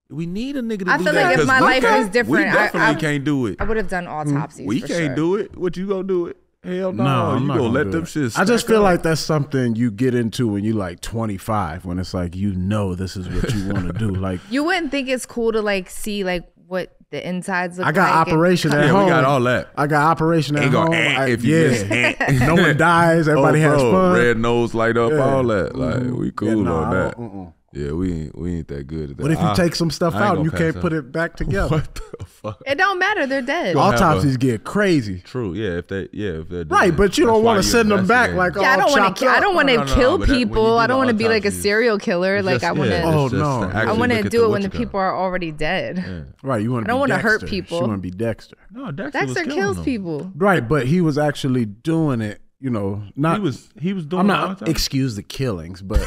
We need a nigga to I do that. I feel like if my life can't- was different, we I- definitely I- can't do it. I would have done autopsies. Hmm. We can't sure. do it. What you gonna do it? Hell no. No, I'm you not gonna, gonna let them it. shit. I just feel up. like that's something you get into when you like 25, when it's like you know this is what you want to do. Like You wouldn't think it's cool to like see like what the insides look I got like. operation at Yeah, home. we got all that. I got operation at Ain't home. gonna eh, I- if you yeah, miss no one dies. Everybody oh, has bro, fun. Red nose light up, Yeah. all that. Like we cool Yeah, no, on I that. Yeah, we ain't we ain't that good at that. What if you I- take some stuff I out and you can't out. put it back together? What the fuck? It don't matter. They're dead. Autopsies a- get crazy. True. Yeah. If they. Yeah. If they're dead. Right, but you don't want to send them back like yeah, I oh, don't want to. I don't want to No, no, no, kill but that- people. do I don't want to be like a serial killer. Like I want to. Oh, no. I want to do it when the people are already dead. Right, you want I don't want wanna hurt people. You want to be Dexter. No, Dexter, Dexter kills people. Right, but he was actually doing it. You know, not He was. He was doing. I'm not the time. excuse the killings, but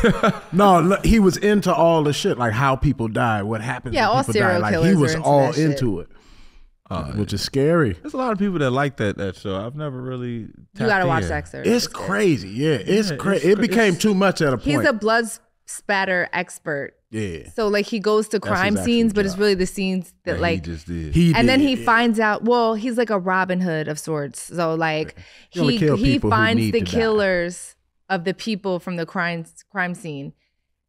no, look, he was into all the shit, like how people die, what happens. Yeah, when all people serial die. Like killers he was into all that shit. into it, Oh, which is scary. There's a lot of people that like that that show. I've never really. You gotta watch in. Dexter. It's good. crazy, yeah. It's Yeah, crazy. It became too much at a point. He's a blood spatter expert. Yeah, So like he goes to crime scenes, actual but it's really the scenes that That like he just did. he and then he yeah. finds out well he's like a robin hood of sorts so like He he he finds the to die. killers of the people from the crime crime scene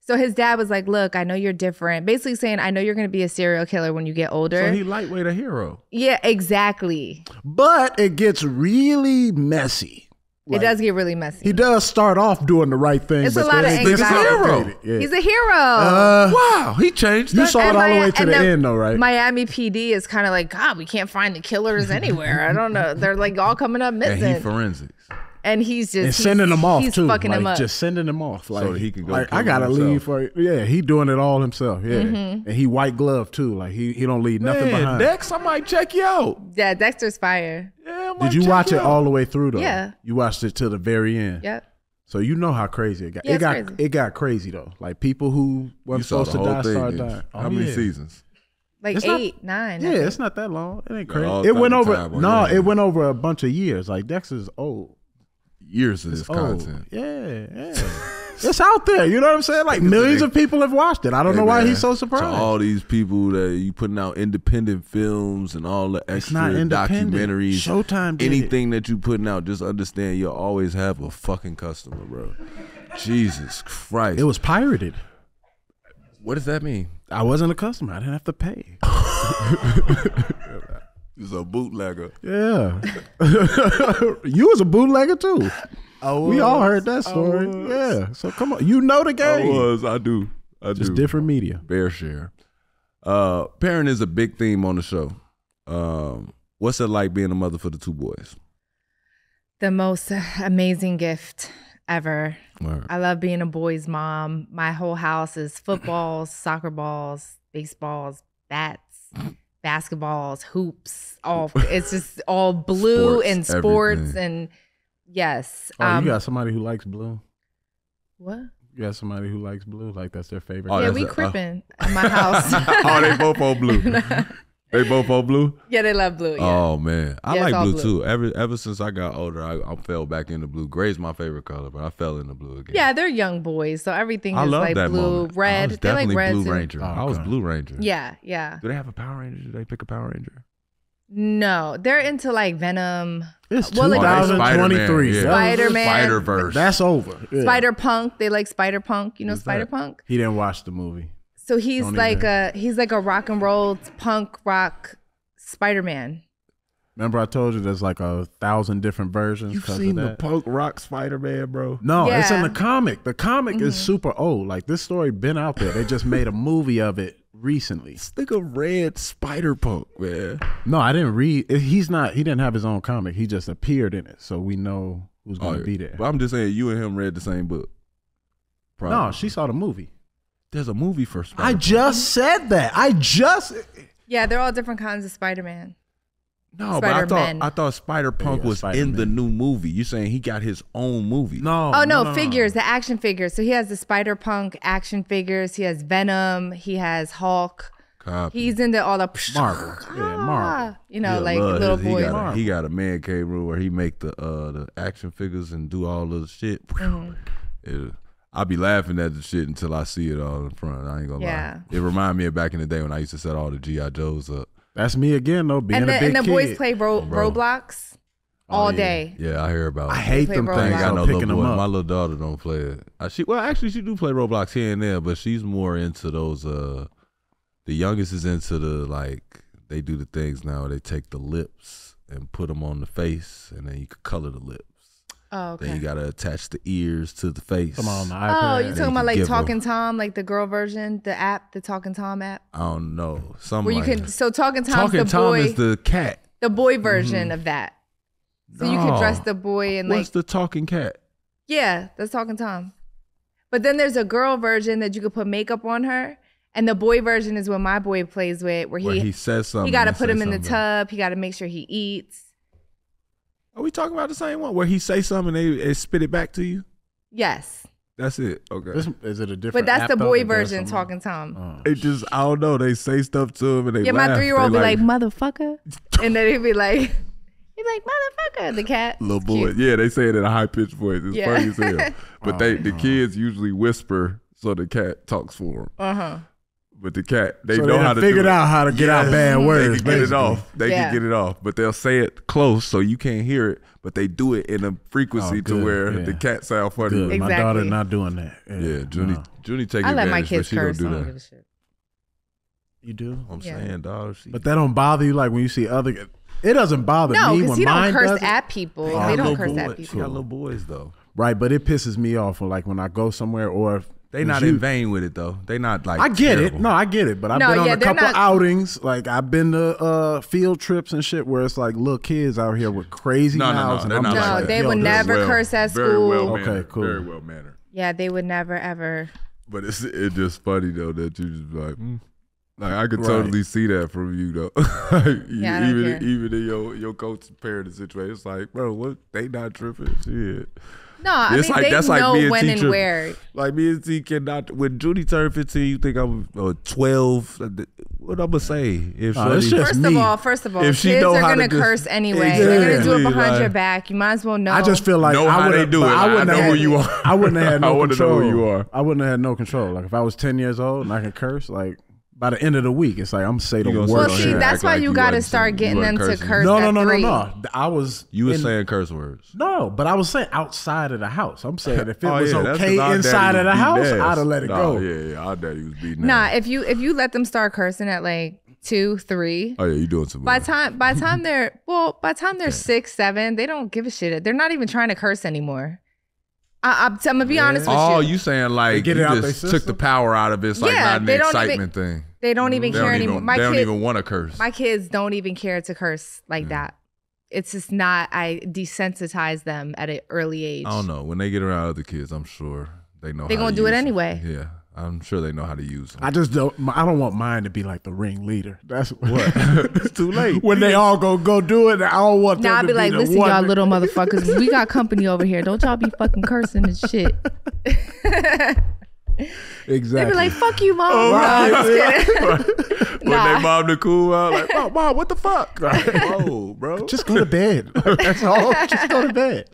so his dad was like look i know you're different basically saying i know you're going to be a serial killer when you get older So he lightweight a hero. yeah exactly but it gets really messy. It does get really messy He does start off doing the right thing. It's but a lot of it gets anxiety. complicated. Yeah. he's a hero uh, Wow, he changed you saw it And all the way to the, the end, though, right? Miami PD is kind of like, God, we can't find the killers anywhere. I don't know. They're like all coming up and missing. he forensics. And he's just and he's- sending them off he's too, fucking like him up. just sending them off, like that he can go Like I gotta them leave for yeah. He doing it all himself, yeah. Mm-hmm. And he white glove too, like he he don't leave nothing Man, behind. Dex, I might check you out. yeah, Dexter's fire. Yeah, I might Did you check watch it out. all the way through though? Yeah. you watched it to the very end. Yep. So you know how crazy it got. Yeah, it got crazy. it got crazy though. Like people who weren't saw supposed to die thing. started dying. Oh, How many yeah. seasons? Like It's not- eight, nine. Yeah, it's not that long. It ain't crazy. It went over. No, your it went over a bunch of years. Like Dexter's old. Years of this old. content. Yeah, yeah. It's out there. You know what I'm saying? Like millions of people have watched it. I don't know why man, he's so To surprised. all these people that you putting out independent films and all the extra documentaries, Showtime did it. anything that you putting out, just understand you'll always have a fucking customer, bro. Jesus Christ. it was pirated. what does that mean? I wasn't a customer. I didn't have to pay. He's a bootlegger. Yeah. you was a bootlegger too. We all heard that story. Yeah. So come on. You know the I game. was. I do. I Just do. different media. BearShare. Uh, parent is a big theme on the show. Um, what's it like being a mother for the two boys? The most amazing gift ever. Word. I love being a boy's mom. My whole house is footballs, soccer balls, baseballs, bats, basketballs, hoops. All it's just all blue Sports, and sports everything. and yes. Oh, um, you got somebody who likes blue. what? You got somebody who likes blue. Like that's their favorite. Oh, yeah, we a- uh, crippin' at my house. oh, they both on blue. they both on blue. yeah, they love blue. Yeah. Oh man, I Yeah, like blue, blue. too. Ever ever since I got older, I, I fell back into blue. Gray's my favorite color, but I fell into blue again. yeah, they're young boys, so everything I is love like that blue, moment. I red. was They like red Blue too. Ranger. Oh, I was. Blue Ranger. Yeah, yeah. Do they have a Power Ranger? Do they pick a Power Ranger? No, they're into like Venom, It's Well, Oh, 2023. yeah. That was- Spider-Man. Spider Verse. That's over. Yeah. Spider Punk. They like Spider Punk. You know Spider Punk? He didn't watch the movie. So he's Don't like even- a he's like a rock and roll punk rock Spider Man. Remember, I told you there's like a thousand different versions. You've 'cause seen of the punk rock Spider Man, bro? No, it's in the comic. The comic is mm-hmm. super old. Like this story been out there. They just made a movie of it recently. This nigga red Spider Punk, man. No, I didn't read. Eh, he's not. He didn't have his own comic. He just appeared in it, so we know who's Oh, going to yeah. be there. But I'm just saying, you and him read the same book. No, she saw the movie. There's a movie for Spider. I just said that. I just. Yeah, they're all different kinds of Spider Man. no, but I thought I thought Spider Punk Yeah, was in Spider-Man. the new movie. You saying he got his own movie? No. Oh no, figures, the action figures. So he has the Spider Punk action figures. He has Venom. He has Hulk. Copy. He's into all the Marvel. Yeah, Marvel. Ah, You know, He like little his- he boy. got, a, he got a man cave room where he make the uh the action figures and do all the shit. Mm-hmm. It- I be laughing at the shit until I see it all in front. I ain't gonna Yeah. lie. It remind me of back in the day when I used to set all the GI Joes up. That's me again, though. Being and the, a big and the boys play ro- bro. Roblox Oh, all yeah. day. Yeah, I hear about. I hate them Roblox. Things. I'm no picking little them up. My little daughter don't play it. I, she well, actually, she do play Roblox here and there, but she's more into those. uh The youngest is into the like they do the things now. They take the lips and put them on the face, and then you can color the lips. Oh, Then you gotta attach the ears to the face. Come on, the Oh, you Then talking about can like give 'em- Talking Tom, like the girl version, the app, the Talking Tom app, I don't know. Some where you like can. So Talking Tom's Talking the Tom boy, is the cat. the boy version mm-hmm. of that. So you can dress the boy and like What's the talking cat? Yeah, that's Talking Tom. But then there's a girl version that you could put makeup on her, and the boy version is what my boy plays with, where Where he he he, says something. He got to put say him in the tub. He got to make sure he eats. Are we talking about the same one? Where he say something and they, they spit it back to you? Yes, That's it. Okay. This, is it a different? but that's app, the boy version. Talking Tom. Oh, It just I don't know. They say stuff to him and they yeah, my three year old They be like, "Motherfucker," and then he'd be like, he'd like, "Motherfucker," the cat. little boy. cute. Yeah, they say it in a high pitched voice. It's Yeah. funny as hell. But Oh, they the kids usually whisper so the cat talks for them. Uh huh. But the cat they So know they how to figured do it. out how to get out Yes. bad They words, can get it off. They Yeah. can get it off, but they'll say it close so you can't hear it. But they do it in a frequency Oh, to where yeah. the cat sound funny. Good. with it. My daughter not doing that. Yeah, Junie, no. Junie take I let advantage, my but kids she don't curse. I do don't that. give a shit. You do. I'm Yeah. saying, dog. She, But that don't bother you, like when you see other. It doesn't bother No, me because when he don't curse does at people. They they don't curse boys. at She people. got little boys though. Right, but it pisses me off when like when I go somewhere or if They when not you- in vain with it though. They not like. I get terrible. it. No, I get it. But I've No, been on a couple not- outings. Like I've been to uh, field trips and shit where it's like little kids out here with crazy No, no, no, mouths. and they're I'm not just No, like like, they yo, would never well- curse at Very well school. Okay, cool. Very well mannered. Yeah, they would never ever. But it's it's just funny though that you just be like, mm. like I could Right. totally see that from you though. You- Yeah, even care. even in your your coach parenting situation, it's like, bro, what they not tripping? Shit. No, I It's mean like- they that's like know me and when and teacher- where. Like me and T cannot. When Judy turned fifteen, you think I'm uh, twelve? uh, what I'm gonna say if Nah, it's Shorty- just- First me. of all, first of all, If she kids know are how to gonna just- curse anyway. They're gonna do it behind like- your back. You might as well know. I just feel like Know I how would they do it. I I wouldn't know have who you are. I wouldn't have had no I wanna know control. who you are. I wouldn't have had no control. Like if I was ten years old and I could curse, like by the end of the week, it's like I'm gonna say the word. Well, sit see, on here shit. and that's why like you, you got to start you getting them weren't to curse. no, at no, no, no, three. no. I was. you were in- saying curse words. No, but I was saying outside of the house. I'm saying if it Oh, was yeah, okay inside of the house, beating I'd ass. have let it Nah, go. Yeah, yeah, our daddy was beating Nah, ass. if you if you let them start cursing at like two, three, Oh yeah, you doing some. by time by time they're well, by time they're six, seven, they don't give a shit. They're not even trying to curse anymore. I, I'm, I'm gonna be honest with you. Oh, you. you saying like get you it just their took the power out of it? It's like Yeah, not an they don't even- excitement thing. They don't even They care don't anymore. even. my they don't even want to curse. my kids don't even care to curse like Mm. that. It's just not. I desensitize them at an early age. I don't know. When they get around other kids, I'm sure they know. They're gonna to do it use 'em. anyway. Yeah, I'm sure they know how to use them. I just don't. I don't want mine to be like the ringleader. That's what. it's too late. when they all go go do it, I don't want them Now I'd to be like, listen, one y'all little motherfuckers. We got company over here. Don't y'all be fucking cursing and shit. Exactly. They Exactly. be like, fuck you, mom. Oh, No, right. I'm just when Nah. they mom the cool out, like, mom, mom, what the fuck? Like, whoa, bro. just go to bed. That's all. Just go to bed.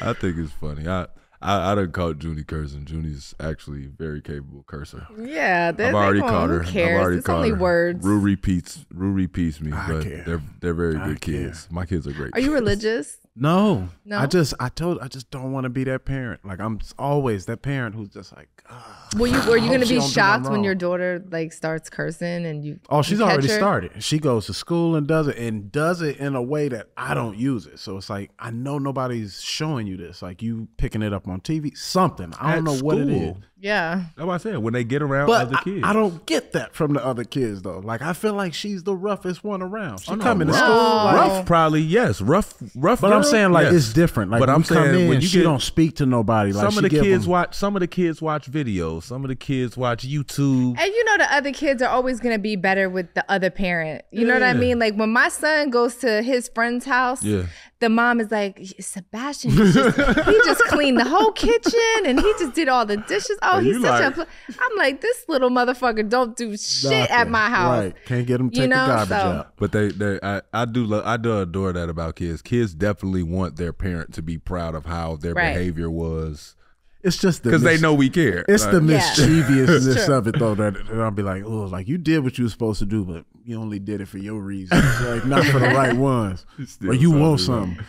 I think it's funny. I I, I done caught Junie cursing. Junie's actually a very capable cursor. Yeah, they're, I've already they caught who her. cares? I've already it's caught only her. words. Rue repeats. Rue repeats me, I but care. they're they're very I good care. kids. My kids are great. Are you religious? No, No? I just I told I just don't want to be that parent. Like I'm always that parent who's just like, "Ah." Were you were you gonna be shocked when your daughter like starts cursing and you? oh, you she's catch already her? started. She goes to school and does it and does it in a way that I don't use it. So it's like I know nobody's showing you this. Like you picking it up on TV, something. I don't At know what it is. Yeah, That's what I said. When they get around But other I, kids, I don't get that from the other kids though. Like I feel like she's the roughest one around. She Oh, no, coming to school like, rough, probably yes. Rough, rough. But I'm girl, saying like yes. it's different. Like But I'm we saying in, when you she get- don't speak to nobody. Like some of the kids them- watch. Some of the kids watch videos. Some of the kids watch YouTube. and you know the other kids are always gonna be better with the other parent. You know what I mean? Like when my son goes to his friend's house, Yeah. the mom is like, Sebastian, he just, he just cleaned the whole kitchen and he just did all the dishes. Oh, And he's such like- a. pl-" I'm like, this little motherfucker don't do shit at my house. Right. Can't get them You take know, the garbage so- out. But they, they, I, I do, lo- I do adore that about kids. Kids definitely want their parent to be proud of how their Right. behavior was, It's just the because they know we care. It's the Like, Yeah. mischievousness Sure. of it though that, that I'll be like, oh, like you did what you were supposed to do, but you only did it for your reasons, like not for the right ones. Still Or you want something something.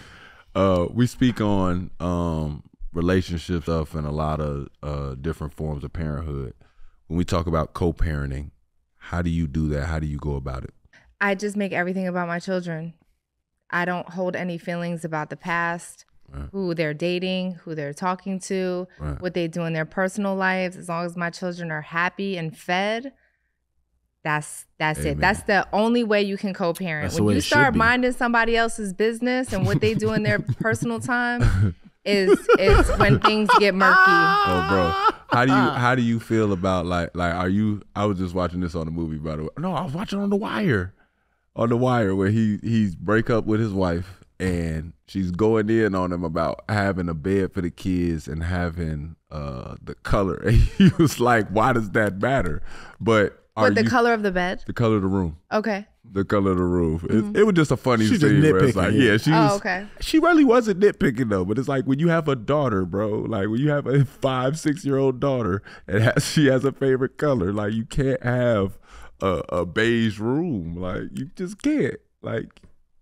Uh, we speak on um relationship stuff and a lot of uh different forms of parenthood. When we talk about co-parenting, how do you do that? How do you go about it? I just make everything about my children. I don't hold any feelings about the past, Right. who they're dating, who they're talking to, Right. what they do in their personal lives. As long as my children are happy and fed, that's that's Amen. it. That's the only way you can co-parent. That's when you start minding somebody else's business and what they do in their personal time is is when things get murky. Oh, bro, how do you how do you feel about like like are you? I was just watching this on the movie by the way. No, I was watching on the Wire, on the Wire where he he's break up with his wife and she's going in on him about having a bed for the kids and having uh the color. And he was like, "Why does that matter?" But are the you, color of the bed? the color of the room? Okay. The color of the roof. It, it was just a funny She's just scene where it's nitpicking, like, yeah. yeah, she Oh, was. okay. She really wasn't nitpicking though, but it's like when you have a daughter, bro. Like when you have a five, six year old daughter, and has, she has a favorite color. Like you can't have a, a beige room. Like you just can't. Like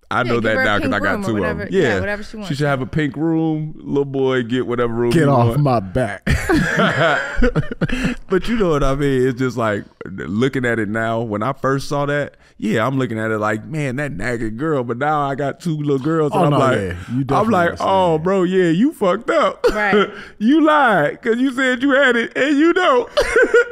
I know that now because I got two whatever- of them. yeah, Yeah, whatever she wants. She should have a pink room. Little boy, get whatever room. Get he off want. my back. but you know what I mean? It's just like looking at it now. When I first saw that, yeah, I'm looking at it like, man, that nagging girl. But now I got two little girls, oh, and Oh, I'm no, like, yeah. You I'm like, oh, bro, yeah, you fucked up. Right. you lied because you said you had it, and you don't.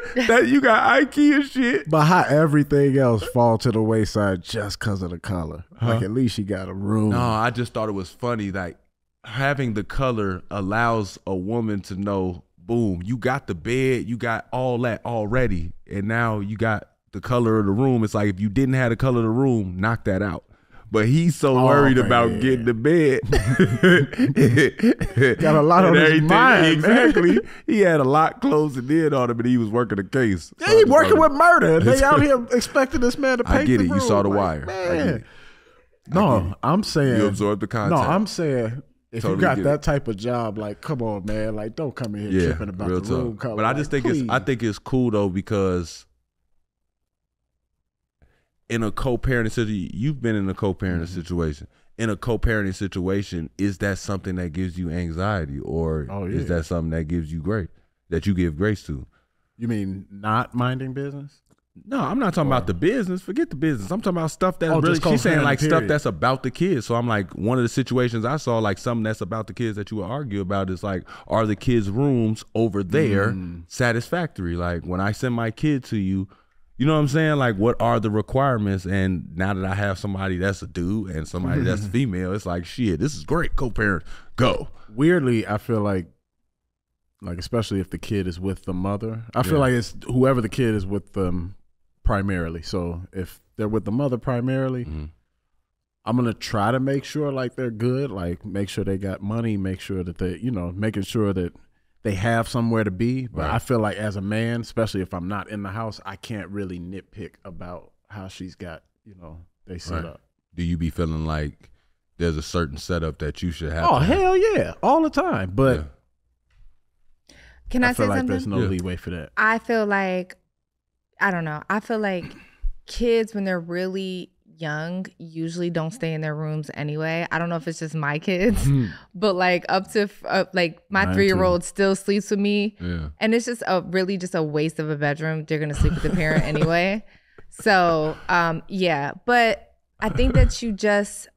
that you got IKEA shit. But how everything else fall to the wayside just because of the color? Like at least she got a room. No, I just thought it was funny. Like having the color allows a woman to know, boom, you got the bed, you got all that already, and now you got the color of the room. It's like if you didn't have the color of the room, knock that out. But he's so Oh, worried about getting to bed. Got a lot on his mind. Exactly. He had a lot closing in on him, and he was working a case. Yeah, So he working with murder. They out here expecting this man to pay. I get it. You saw the room. wire. Like. No, I'm saying You absorb the content. No. I'm saying if Totally you got that it. type of job, like, come on, man, like, don't come in here yeah, tripping about the room talk. color. But I just think it's I think it's cool though because in a co-parenting situation, you've been in a co-parenting Mm-hmm. situation. In a co-parenting situation, is that something that gives you anxiety, or Oh, is that something that gives you grace, that you give grace to? you mean not minding business? No, I'm not talking about the business. Forget the business. I'm talking about stuff that's Oh, really. She's saying like stuff that's about the kids. So I'm like, one of the situations I saw, like something that's about the kids that you would argue about is like, are the kids' rooms over there Mm. satisfactory? Like when I send my kid to you, you know what I'm saying? Like, what are the requirements? And now that I have somebody that's a dude and somebody that's female, it's like, shit, this is great. Co-parent, go. Weirdly, I feel like, like especially if the kid is with the mother, I feel Yeah. like it's whoever the kid is with them primarily. So if they're with the mother primarily, Mhm. I'm gonna try to make sure like they're good, like make sure they got money, make sure that they, you know, making sure that they have somewhere to be. But Right. I feel like as a man, especially if I'm not in the house, I can't really nitpick about how she's got, you know, they set Right. up. Do you be feeling like there's a certain setup that you should have? Oh to have? hell yeah, all the time. But Yeah. Can I, I, say feel like something? there's no Yeah. leeway for that. I feel like I don't know. I feel like kids when they're really young usually don't stay in their rooms anyway. I don't know if it's just my kids, but like up to f- uh, like my three year old still sleeps with me, Yeah. and it's just a really just a waste of a bedroom. They're gonna sleep with the parent anyway. So um yeah, but I think that you just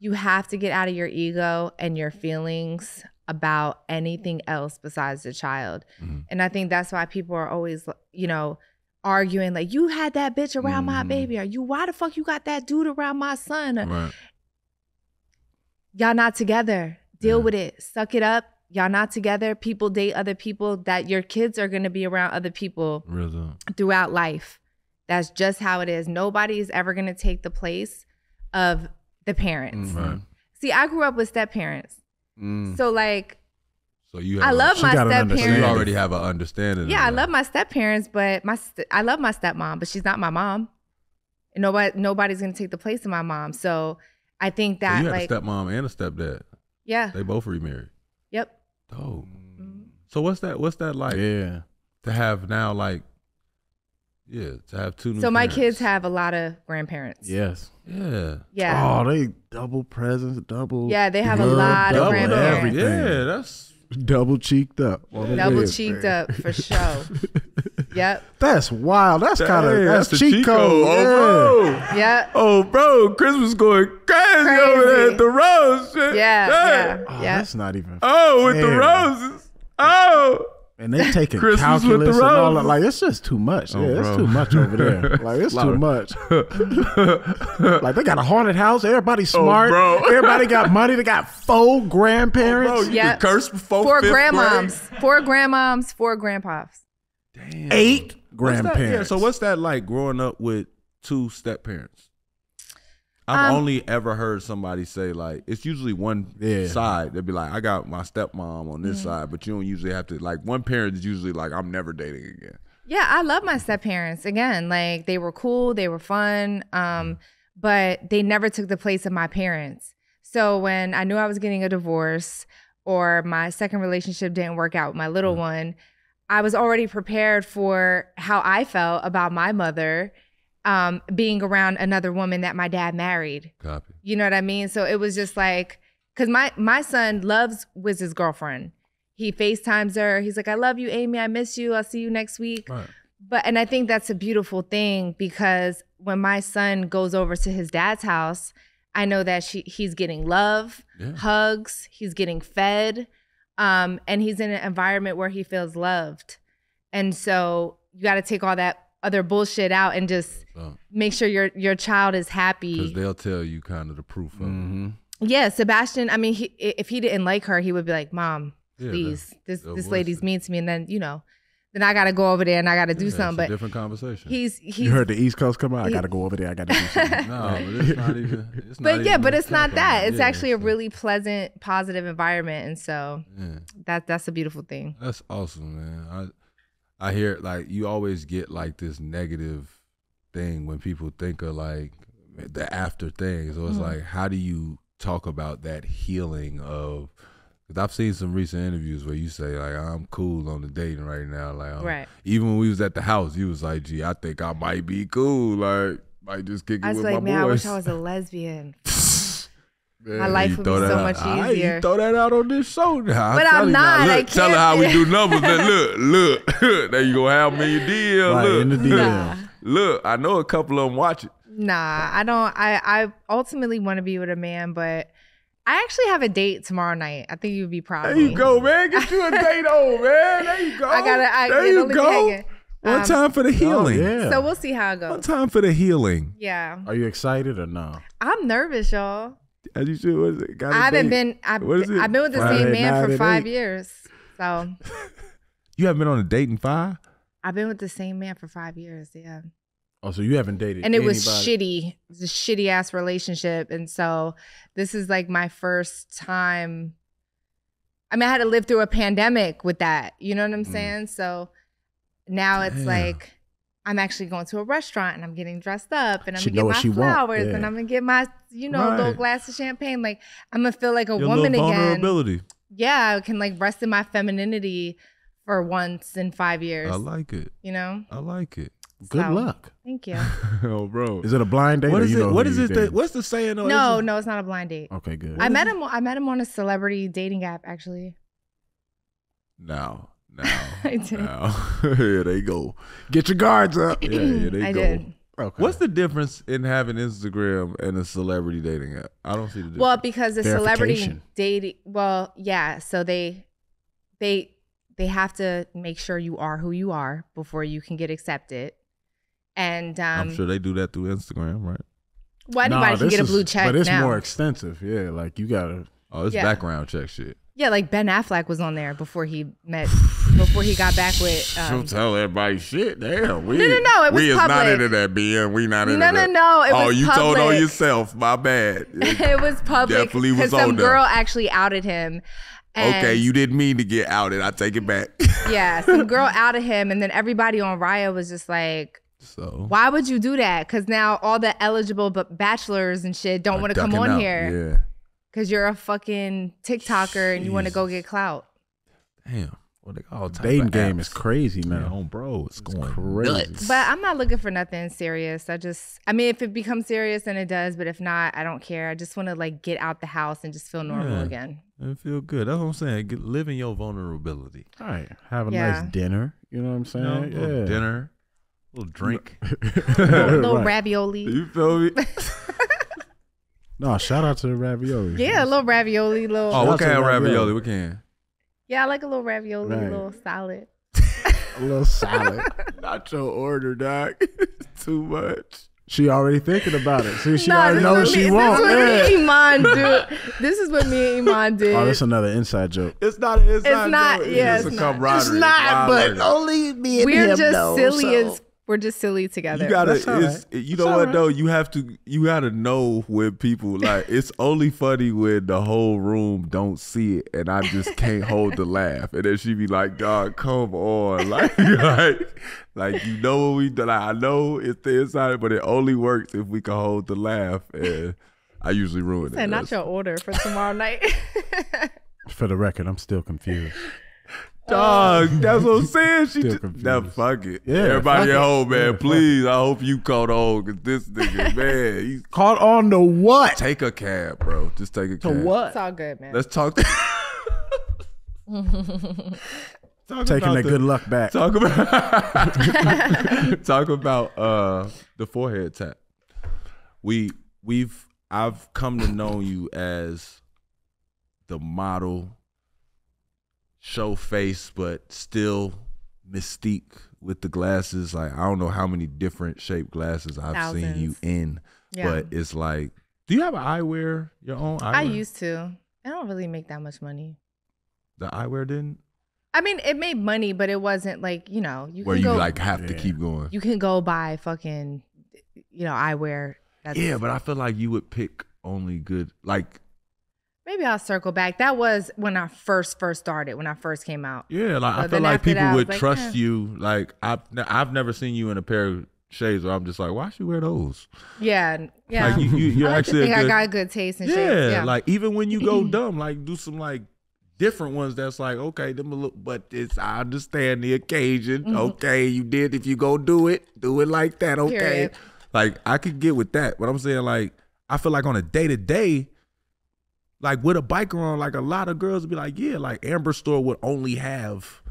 you have to get out of your ego and your feelings about anything else besides the child. Mhm. And I think that's why people are always, you know, arguing like, you had that bitch around my Mhm. baby. Or you, why the fuck you got that dude around my son? Right. Y'all not together. Deal Yeah. with it. Suck it up. Y'all not together. People date other people. That your kids are going to be around other people Real throughout life. That's just how it is. Nobody is ever going to take the place of the parents. Right. See, I grew up with step parents. Mm. So, like, So you. I have a- love my got an step So you already have an understanding. of Yeah, I love my step parents, but my st- I love my stepmom, but she's not my mom. And nobody nobody's gonna take the place of my mom. So I think So that you had like a stepmom and a stepdad. yeah, They both remarried. yep. Oh. So what's that? What's that like yeah. to have now? Like, yeah, to have two new. So my parents? kids have a lot of grandparents. Yes. Yeah. Yeah. Oh, they double presents, double. Yeah, they have a love, lot of grandparents. everything. Yeah, that's double cheeked up. on the Double bed, cheeked man. up for sure. yep. That's wild. That's kind of Dang, that's, a cheat code. Oh, yeah. bro. Yep. Oh, bro, Christmas going crazy, over there at the rose. Shit. Yeah. Hey. Yeah. Oh, yeah. that's not even. Oh, with the roses. Oh. And they taking Christmas calculus the and all that. Like it's just too much. Oh, yeah, bro. it's too much over there. Like it's too of- much. Like they got a haunted house. Everybody's oh, smart. bro. Everybody got money. They got four grandparents. Oh, you Yeah. can curse before Four fifth grandmoms, grade? four grandmoms, four grandpops. Damn. Eight What's that- grandparents. Yeah, so what's that like growing up with two step parents? I've Um, only ever heard somebody say like it's usually one Yeah. side. They'd be like, I got my stepmom on this Mm-hmm. side, but you don't usually have to like one parent is usually like, I'm never dating again. Yeah, I love my step parents. Again, like they were cool, they were fun, um, but they never took the place of my parents. So when I knew I was getting a divorce or my second relationship didn't work out with my little one, I was already prepared for how I felt about my mother um, being around another woman that my dad married. Copy. You know what I mean? So it was just like, cause my my son loves Wiz's girlfriend. He FaceTimes her. He's like, I love you, Aimee. I miss you. I'll see you next week. Right. But and I think that's a beautiful thing because when my son goes over to his dad's house, I know that she he's getting love, Yeah. hugs, he's getting fed, um, and he's in an environment where he feels loved. And so you got to take all that other bullshit out and just So, make sure your your child is happy. because happy. they'll tell you kind of the proof of. Mm-hmm. Yeah, Sebastian. I mean, he, if he didn't like her, he would be like, "Mom, Yeah, please, this they'll this lady's it. mean to me." And then you know, then I gotta go over there and I gotta do Yeah, it's something. a But different conversation. he's he's You heard the East Coast come out. I gotta go over there. I gotta do something. no, but it's not even. It's not but yeah, even but it's not that. It's Yeah, actually a really pleasant, positive environment, and so Yeah. that that's a beautiful thing. That's awesome, man. I I hear it like you always get like this negative thing when people think of like the after thing. So it's Mhm. like, how do you talk about that healing of? Because I've seen some recent interviews where you say like, I'm cool on the dating right now. Like, I'm- Right. Even when we was at the house, you was like, gee, I think I might be cool. Like, might just kick it I was with like, my man, I wish boys. I was a lesbian. Man, My life would be that so out- much Aight, easier. You throw that out on this show now. But I'm you now, not, I Look, tell her how we do- do numbers. Then look, look. there you go. Have me your DM. Right, look, in the look, DM. look. I know a couple of them watch it. Nah, I don't. I I ultimately want to be with a man, but I actually have a date tomorrow night. I think you'd be proud There of me. you go, man. Get you a date on, man. There you go. I gotta. I, there you don't leave me go. One Um, time for the healing. Oh, yeah. So we'll see how it goes. One time for the healing. Yeah, Are you excited or no? I'm nervous, y'all. As you should. What is it? Got I haven't date? been. I've, What is it? I've been with the Friday same man for five eight. years. So You haven't been on a date in five. I've been with the same man for five years. Yeah. Oh, so you haven't dated and it was shitty. It was a shitty ass relationship, and so this is like my first time. I mean, I had to live through a pandemic with that. You know what I'm Mm. saying? So now it's like I'm actually going to a restaurant and I'm getting dressed up and I'm She gonna get my she want, flowers and. I'm gonna get my you know little glass of champagne. Like I'm gonna feel like a Your woman little again. vulnerability. Yeah, I can like rest in my femininity for once in five years. I like it. you know? I like it. Good So, luck. Thank you. oh, bro. Is it a blind date? What is you it? know What who is you it? That, what's the saying? though? no, it- no, it's not a blind date. Okay, good. I met him. I met him on a celebrity dating app. Actually, Now, now, I did. now. here they go. Get your guards up. Yeah, here they I go. did. Okay. What's the difference in having Instagram and a celebrity dating app? I don't see the difference. Well, because the celebrity dating. Well, yeah. So they, they, they have to make sure you are who you are before you can get accepted. And um, I'm sure they do that through Instagram, right? well, Nah, anybody can get a is- blue check But it's now. more extensive. Yeah, like you gotta. Oh, it's Yeah. background check shit. Yeah, like Ben Affleck was on there before he met, before he got back with. Um, Don't tell everybody shit. Damn, we No, no, no, it was we is not into that, BM. We not no, into no, that. no. It oh, was you told on yourself. My bad. it was public Definitely was some girl actually outed him. okay, you didn't mean to get outed. I take it back. Yeah, some girl outed him, and then everybody on Raya was just like, so "Why would you do that?" Because now all the eligible b- bachelors and shit don't want to come on out. here because you're a fucking TikToker and you want to go get clout. Damn. What they got all type Dating game apps. is crazy Man, now. oh, bro, it's, going crazy. nuts. But I'm not looking for nothing serious. I just, I mean, if it becomes serious, then it does. But if not, I don't care. I just want to like get out the house and just feel normal Yeah. again. And feel good. That's what I'm saying. Get, live in your vulnerability. All right, have a Yeah. nice dinner. You know what I'm You know, saying? little yeah. dinner, little drink. Little, little Right. ravioli. you feel me? No, shout out to the ravioli. Yeah, a little ravioli, little. oh, Shout what out to kind of ravioli. ravioli? What can? Yeah, I like a little ravioli, Right. little salad. a little salad. Not your order, doc. Too much. she already thinking about it. See, she Nah, already knows what what she me- wants. This is Yeah. what me and Iman do. This is what me and Iman did. Oh, that's another inside joke. It's not. It's, It's not- no, yeah, It's, it's a not. camaraderie. violating. only me and We're just silly as we're just silly together. You gotta. It's, right. you know all what right. though? You have to. You gotta know when people like. It's only funny when the whole room don't see it, and I just can't hold the laugh. And then she be like, "Dog, come on!" Like, like, like you know what we do. Like, I know it's the inside, but it only works if we can hold the laugh. And I usually ruin it. Said not your order for tomorrow night. For the record, I'm still confused. Dog, that's what I'm saying. She Still just, confused. now fuck it. Yeah, everybody fuck at it. home, man. Yeah, please, I hope you caught on because this nigga, man, he's Caught on to what? take a cab, bro. Just take a To cab. what? it's all good, man. Let's talk. talk Taking about the good luck back. Talk about talk about uh the forehead tap. We we've I've come to know you as the model, show face, but still mystique with the glasses. Like I don't know how many different shaped glasses I've seen you in, yeah. but it's like, do you have an eyewear? Your own eyewear? I used to. I don't really make that much money. the eyewear didn't. I I mean, it made money, but it wasn't like you know you Where can you go like have to keep going. you can go buy fucking you know eyewear. That's, yeah, but I feel like you would pick only good like maybe I'll circle back. That was when I first first started when I first came out. Yeah, like I But feel like people that, would like, trust eh. you. Like I've I've never seen you in a pair of shades where I'm just like, why should you wear those? Yeah, yeah. Like you, you you're I like actually to think a I good, got good taste in yeah, shades. Yeah, Like even when you go dumb, like do some like different ones. That's like okay, them a little, but it's I understand the occasion. Mm-hmm. Okay, you did. If you go do it, do it like that. Okay, Period. like I could get with that. But I'm saying like I feel like on a day to day. Like with a biker on, like a lot of girls would be like, yeah, like Amber Store would only have.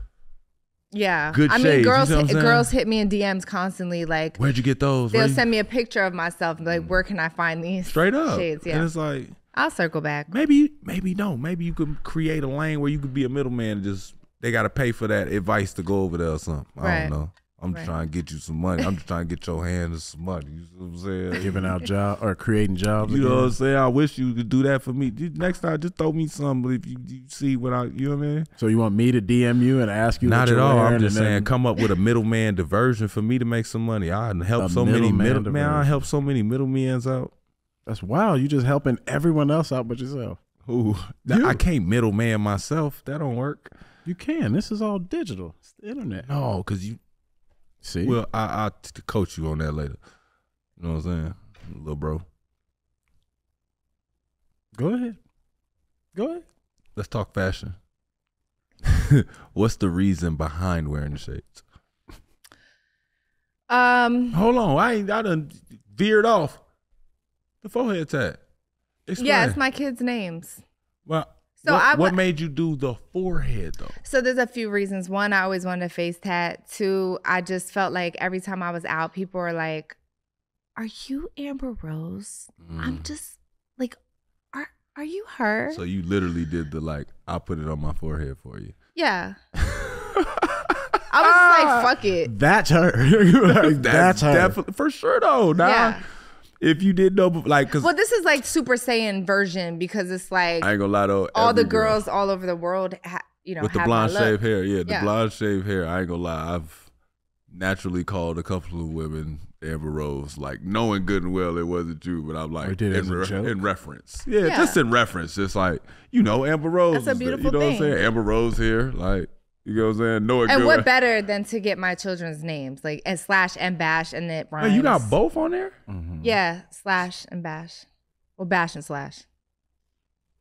yeah. Good I mean, shades, you girls what I'm hit, girls hit me in DMs constantly. Like Where'd you get those? They'll send me a picture of myself. Like, mm. where can I find these straight up. shades? And it's like I'll circle back. maybe maybe no. Maybe you could create a lane where you could be a middleman and just they gotta pay for that advice to go over there or something. I Right. don't know. I'm just Right. trying to get you some money. I'm just trying to get your hands some money. You see what I'm saying? Giving out job or creating jobs. You know what I'm again. saying? I wish you could do that for me. You- Next time, just throw me some. But if you, you see what I, you know what I mean? So you want me to DM you and ask you? Not what at all. I'm just saying, then- come up with a middleman diversion for me to make some money. I help A so many middleman man. I help so many middlemen out. That's wow. You just helping everyone else out but yourself. Ooh, You. I can't middleman myself. That don't work. You can. This is all digital. It's the internet. No, because you See, Well, I I'll coach you on that later. You know what I'm saying, little bro. go ahead. Go ahead. Let's talk fashion. What's the reason behind wearing the shades? Um, Hold on, I ain't I done veered off. The forehead tat. Explain. yeah, it's my kids' names. Well, So what, I what made you do the forehead though? So there's a few reasons. One, I always wanted a face tat. Two, I just felt like every time I was out, people were like, "Are you Amber Rose?" I'm just like, "Are are you her?" Mm. So you literally did the like. I'll put it on my forehead for you. yeah. I was just like, "Fuck it." That's her. Like, that's, her. definitely for sure though. Now, Yeah. If you didn't know, like, cause Well, this is like Super Saiyan version because it's like I ain't gonna lie though. all the every girl- girls all over the world, ha- you know, with the have blonde shaved hair. Yeah, the Yeah. blonde shaved hair. I ain't gonna lie. I've naturally called a couple of women Amber Rose, like knowing good and well it wasn't you, but I'm like Or did in, a joke? in reference. Yeah, Yeah. just in reference. Just like you know, Amber Rose. That's a is the- beautiful You know what I'm thing. saying? Amber Rose here, like you know what I'm saying. Know it And good. what better than to get my children's names like and slash and bash and it Oh, rhymes. you got both on there, Mhm. Yeah, slash and bash. Well, bash and slash.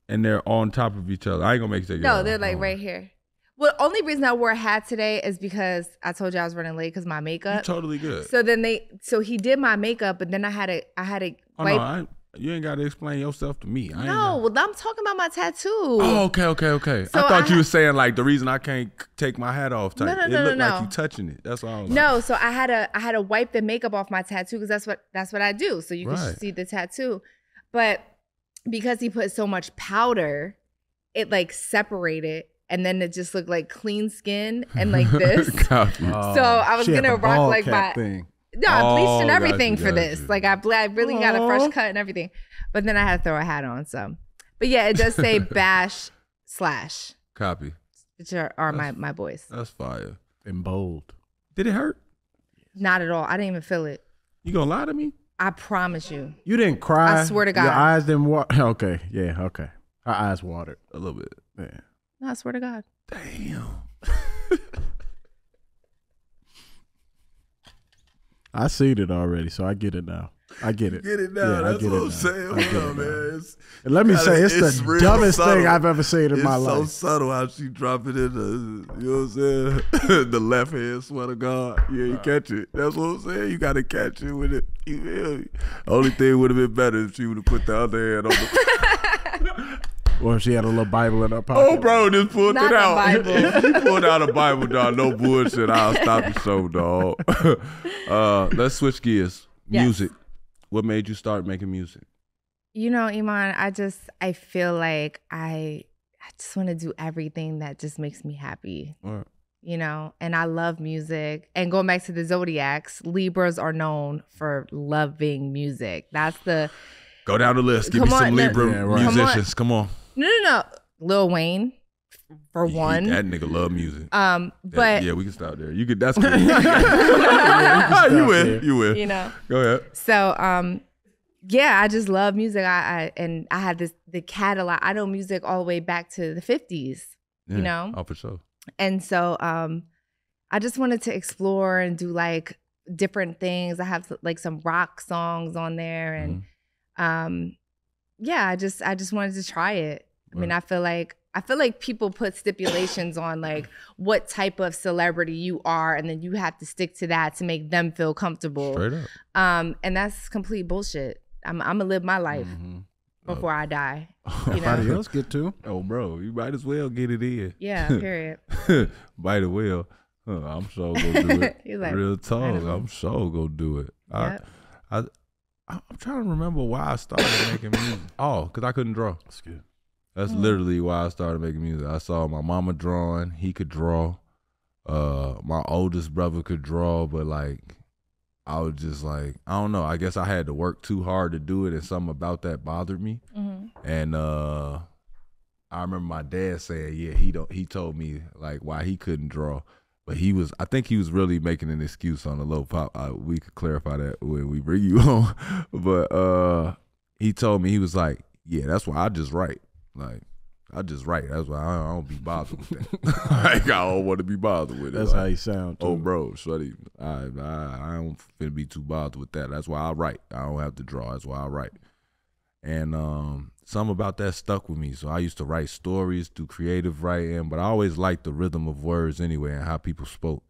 and they're on top of each other. I ain't gonna make that. No, off. they're like Oh. right here. Well, only reason I wore a hat today is because I told you I was running late because my You makeup. totally good. So then they, so he did my makeup, but then I had to, I had to oh wipe. no, I, you ain't gotta explain yourself to me. I ain't no, well, I'm talking about my tattoo. Oh, okay, okay, okay. So I thought I you ha- were saying like the reason I can't take my hat off. Type. No, no, it no, no, looked like no. you touching it. That's all. I was like. No, so I had to, I had to wipe the makeup off my tattoo because that's what, that's what I do. So you can Right. see the tattoo, but because he put so much powder, it like separated, and then it just looked like clean skin and like this. Copy. Oh, So I was gonna rock, like, cap my- thing. No, I bleached Oh, and got everything you, for this. you. Like I, ble- I really got a fresh cut and everything. But then I had to throw a hat on. So, but yeah, it does say bash slash, Copy. which are, are my my boys. That's fire. and bold. Did it hurt? Not at all. I didn't even feel it. You gonna lie to me? I promise you. You didn't cry. I swear to God. Your eyes didn't water. Okay. Yeah. Okay. Her eyes watered. A little bit. Yeah. No, I swear to God. Damn. I seen it already, so I get it now. I get it. Get it Yeah, now. I That's get what it I'm now. saying. Hold on, man. It's, And let me gotta- say, it's, it's the dumbest thing. I've ever seen in it's my so life. subtle how she drop it in the, you know what I'm saying? the left hand, swear to God. Yeah, you catch it. That's what I'm saying. You got to catch it with it. You feel me? Only thing would have been better if she would have put the other hand on the. Or if she had a little Bible in her pocket. oh, bro, just pulled Not it the out. Bible. If she pulled out a Bible, dog. No bullshit. I'll stop the show, dog. uh, let's switch gears. Yes. Music. What made you start making music? You know, Iman, I just I feel like I I just want to do everything that just makes me happy. Or- you know, and I love music. And going back to the zodiacs, Libras are known for loving music. That's the Go down the list. Give Come me some on, no- Libra Yeah, right. musicians. Come on. No, no, no. Lil Wayne, for he- one. that nigga love music. um, That- but yeah, we can stop there. You could. That's good. you win. there. You win. you know, Go ahead. so um, yeah, I just love music. I, I and I had this the catalog. I know music all the way back to the fifties. Yeah. You know? Oh, for sure. and so um i just wanted to explore and do like different things i have like some rock songs on there and Mm-hmm. um yeah i just i just wanted to try it i mean i feel like i feel like people put stipulations on like what type of celebrity you are and then you have to stick to that to make them feel comfortable Straight up. um and that's complete bullshit i'm, I'm gonna live my life Mhm. before i die you Everybody know else get to. Oh, bro, you might as well get it in. yeah period Might as well. Huh, I'm so gonna do it. He's like, Real talk. might as well. I'm so gonna do it. I, Yep. I, I, I'm trying to remember why I started making music. Oh, because I couldn't draw. That's good. That's Mm. literally why I started making music. I saw my mama drawing. He could draw. Uh, my oldest brother could draw, but like, I was just like, I don't know. I guess I had to work too hard to do it, and something about that bothered me. Mhm. And uh, I remember my dad saying, "Yeah, he don't." He told me like why he couldn't draw, but he was. I think he was really making an excuse on the low pop. Uh, we could clarify that when we bring you on. but uh, he told me he was like, "Yeah, that's why I just write. Like, I just write. That's why I, don't be bothered with that. like, I don't want to be bothered with it. That's Like, how you sound. Too. Oh, bro, shorty, I, I I don't finna be too bothered with that. That's why I write. I don't have to draw. That's why I write. And um, something about that stuck with me. So I used to write stories, do creative writing, but I always liked the rhythm of words anyway and how people spoke.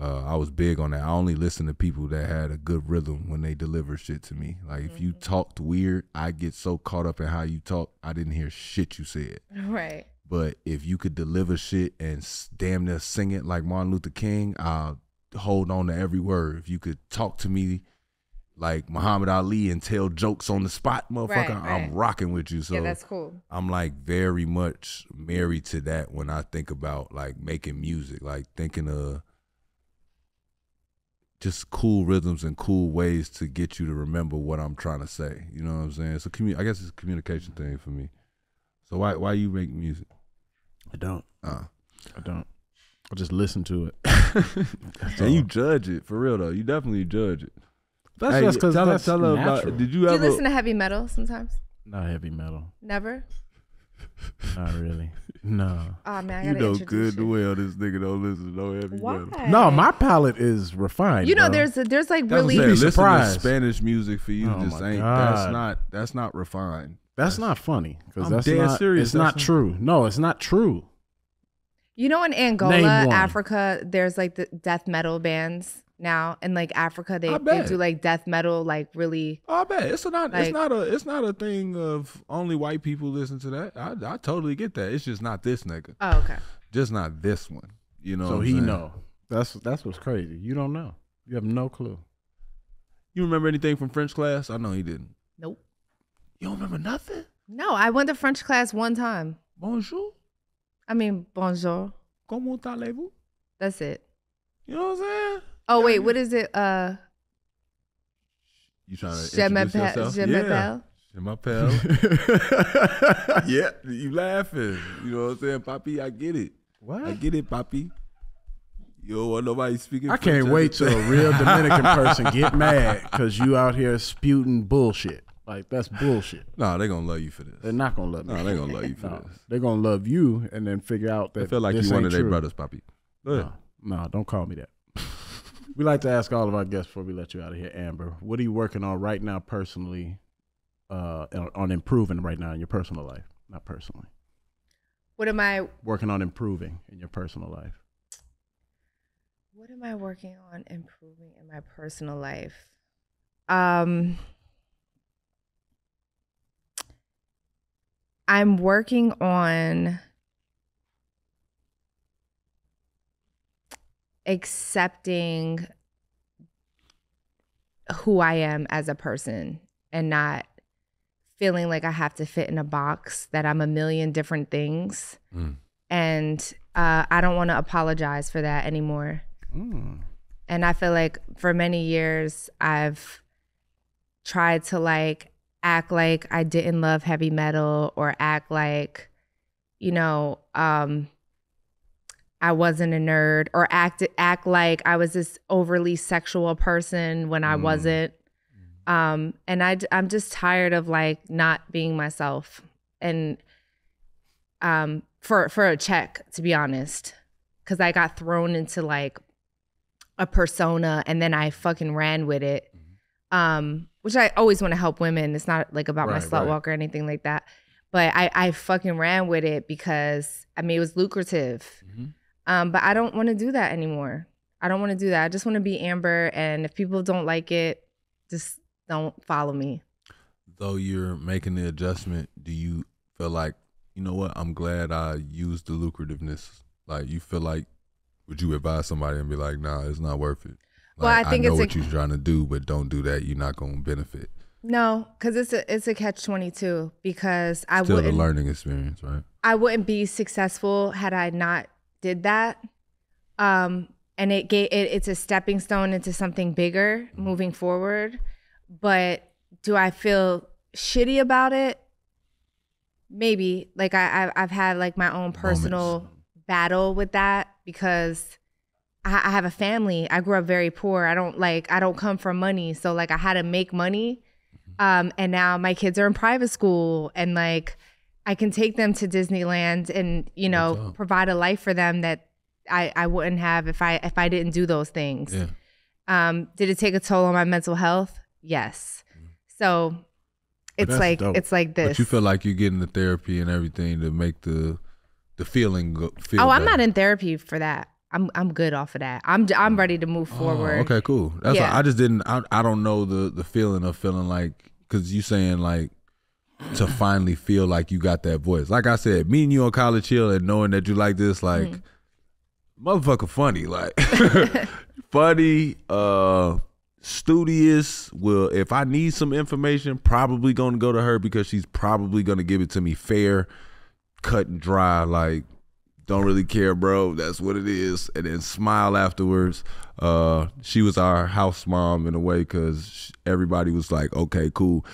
Uh, I was big on that. I only listened to people that had a good rhythm when they deliver shit to me. Like if you talked weird, I get so caught up in how you talk, I didn't hear shit you said. right But if you could deliver shit and damn near sing it like Martin Luther King, I'll hold on to every word. If you could talk to me like Muhammad Ali and tell jokes on the spot, motherfucker, Right, I'm rocking with you. So yeah that's cool I'm like very much married to that when I think about like making music, like thinking of just cool rhythms and cool ways to get you to remember what I'm trying to say. You know what I'm saying? It's a commu- I guess it's a communication thing for me. So why why you make music? I don't. Uh. I don't. I just listen to it. And you judge it for real though. You definitely judge it. That's Hey, just because tell her- that's tell her natural. about. Did you Do you listen to heavy metal sometimes? Not heavy metal. Never. Not really. No. Oh man, I you know good and you. well this nigga don't listen to no heavy Why? metal. No, my palate is refined. You know, bro. there's there's like That's really. saying. be Listen to. Spanish music for you Oh just my ain't. That's not. That's not refined. That's not funny because I'm that's dead not. serious. It's not That's- true. No, it's not true. You know, in Angola, Africa, there's like the death metal bands now. In like Africa, they, they do like death metal, like really. Oh, I bet it's not. Like- it's not a. It's not a thing of only white people listen to that. I I totally get that. It's just not this nigga. Oh, okay. Just not this one. You know. so what I'm he saying? know. That's that's what's crazy. You don't know. You have no clue. You remember anything from French class? I know he didn't. Nope. You don't remember nothing. No, I went to French class one time. Bonjour. I mean, bonjour. Comment allez-vous? That's it. You know what I'm saying? Oh Yeah, wait, what is it? Uh, You trying to je introduce m'appelle. yourself? Je yeah. m'appelle. Je m'appelle. yeah, you laughing. You know what I'm saying, Poppy? I get it. What? I get it, Poppy. You don't want nobody speaking. I French can't at wait the till a real Dominican person get mad because you out here spewing bullshit. Like that's bullshit. No, they gonna love you for this. They're not gonna love me. No, they gonna love you for No, this. they're gonna love you and then figure out that I feel like this you one ain't of their true. brothers, Poppy. Go ahead. No, no, don't call me that. We like to ask all of our guests before we let you out of here, Amber. What are you working on right now, personally, uh, on- improving right now in your personal life? Not personally, What am I? working on improving in your personal life. What am I working on improving in my personal life? Um, I'm working on accepting who I am as a person and not feeling like I have to fit in a box, that I'm a million different things. Mm. And uh, I don't want to apologize for that anymore. Mm. And I feel like for many years, I've tried to like act like I didn't love heavy metal or act like you know, um, I wasn't a nerd or act act like I was this overly sexual person when I Mm. wasn't. Um, and I I'm just tired of like not being myself and um for for a check to be honest because I got thrown into like a persona and then I fucking ran with it. Um, which I always want to help women. It's not like about my slut right. walk or anything like that. But I, I fucking ran with it because I mean it was lucrative. Mhm. Um, but I don't want to do that anymore. I don't want to do that. I just want to be Amber and if people don't like it, just don't follow me. Though you're making the adjustment, do you feel like you know what? I'm glad I used the lucrativeness. Like you feel like, would you advise somebody and be like, Nah, it's not worth it. Well, I Like, think know it's a- what you're trying to do, but don't do that. You're not going to benefit. No, because it's a it's a catch twenty two because I Still a wouldn't learning experience, right? I wouldn't be successful had I not did that. Um, and it gave it, it's a stepping stone into something bigger moving forward. But do I feel shitty about it? Maybe. Like I, I I've had like my own personal Moments. battle with that because I, I have a family. I grew up very poor. I don't like I don't come from money, so like I had to make money. Um, and now my kids are in private school, and like I can take them to Disneyland and you know provide a life for them that I I wouldn't have if I if I didn't do those things. Yeah. Um, did it take a toll on my mental health? Yes. So it's like dope. it's like this. But you feel like you're getting the therapy and everything to make the the feeling go, feel. oh, I'm not in therapy for that. I'm I'm good off of that. I'm I'm ready to move forward. Oh, okay, cool. That's Yeah. why I just didn't. I, I don't know the the feeling of feeling like because you saying like to finally feel like you got that voice. Like I said, meeting you on college hill and knowing that you like this, like Mm-hmm. motherfucker, funny, like funny, uh, studious. Will if I need some information, probably gonna go to her because she's probably gonna give it to me fair, cut and dry, like don't really care, bro. That's what it is. And then smile afterwards. Uh, she was our house mom in a way because everybody was like, okay, cool.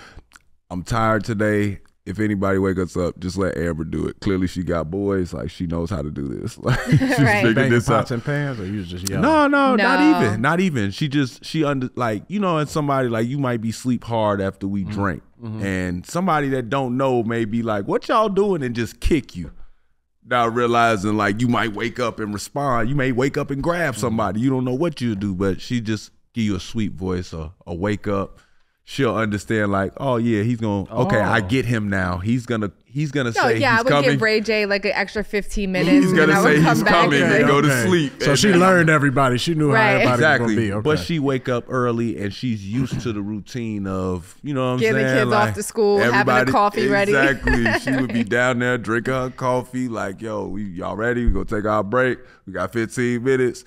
I'm tired today. If anybody wake us up, just let Amber do it. Clearly, she got boys. Like she knows how to do this. Like she's Right. figured Banging this out. pots and pans, or you was just yelling? No, no, not even, not even. She just she under like you know, and somebody like you might be sleep hard after we mm-hmm. drink, mm-hmm. and somebody that don't know may be like, "What y'all doing?" and just kick you. Not realizing like you might wake up and respond. You may wake up and grab somebody. You don't know what you do, but she just give you a sweet voice or a wake up. She'll understand like, oh yeah, he's gonna okay, I Oh. get him now. He's gonna he's gonna No, say yeah, I he's would coming. give Ray J like an extra 15 minutes. He's and gonna I would say he's coming and and like- go to sleep. So And she then- learned everybody. She knew Right. how everybody exactly. was gonna be. Okay. But she wake up early and she's used to the routine of you know what I'm Getting the saying. kids off to school, having a everybody- coffee ready. Exactly. she would be down there drinking her coffee. Like, yo, we y'all ready? We gonna take our break. We got 15 minutes.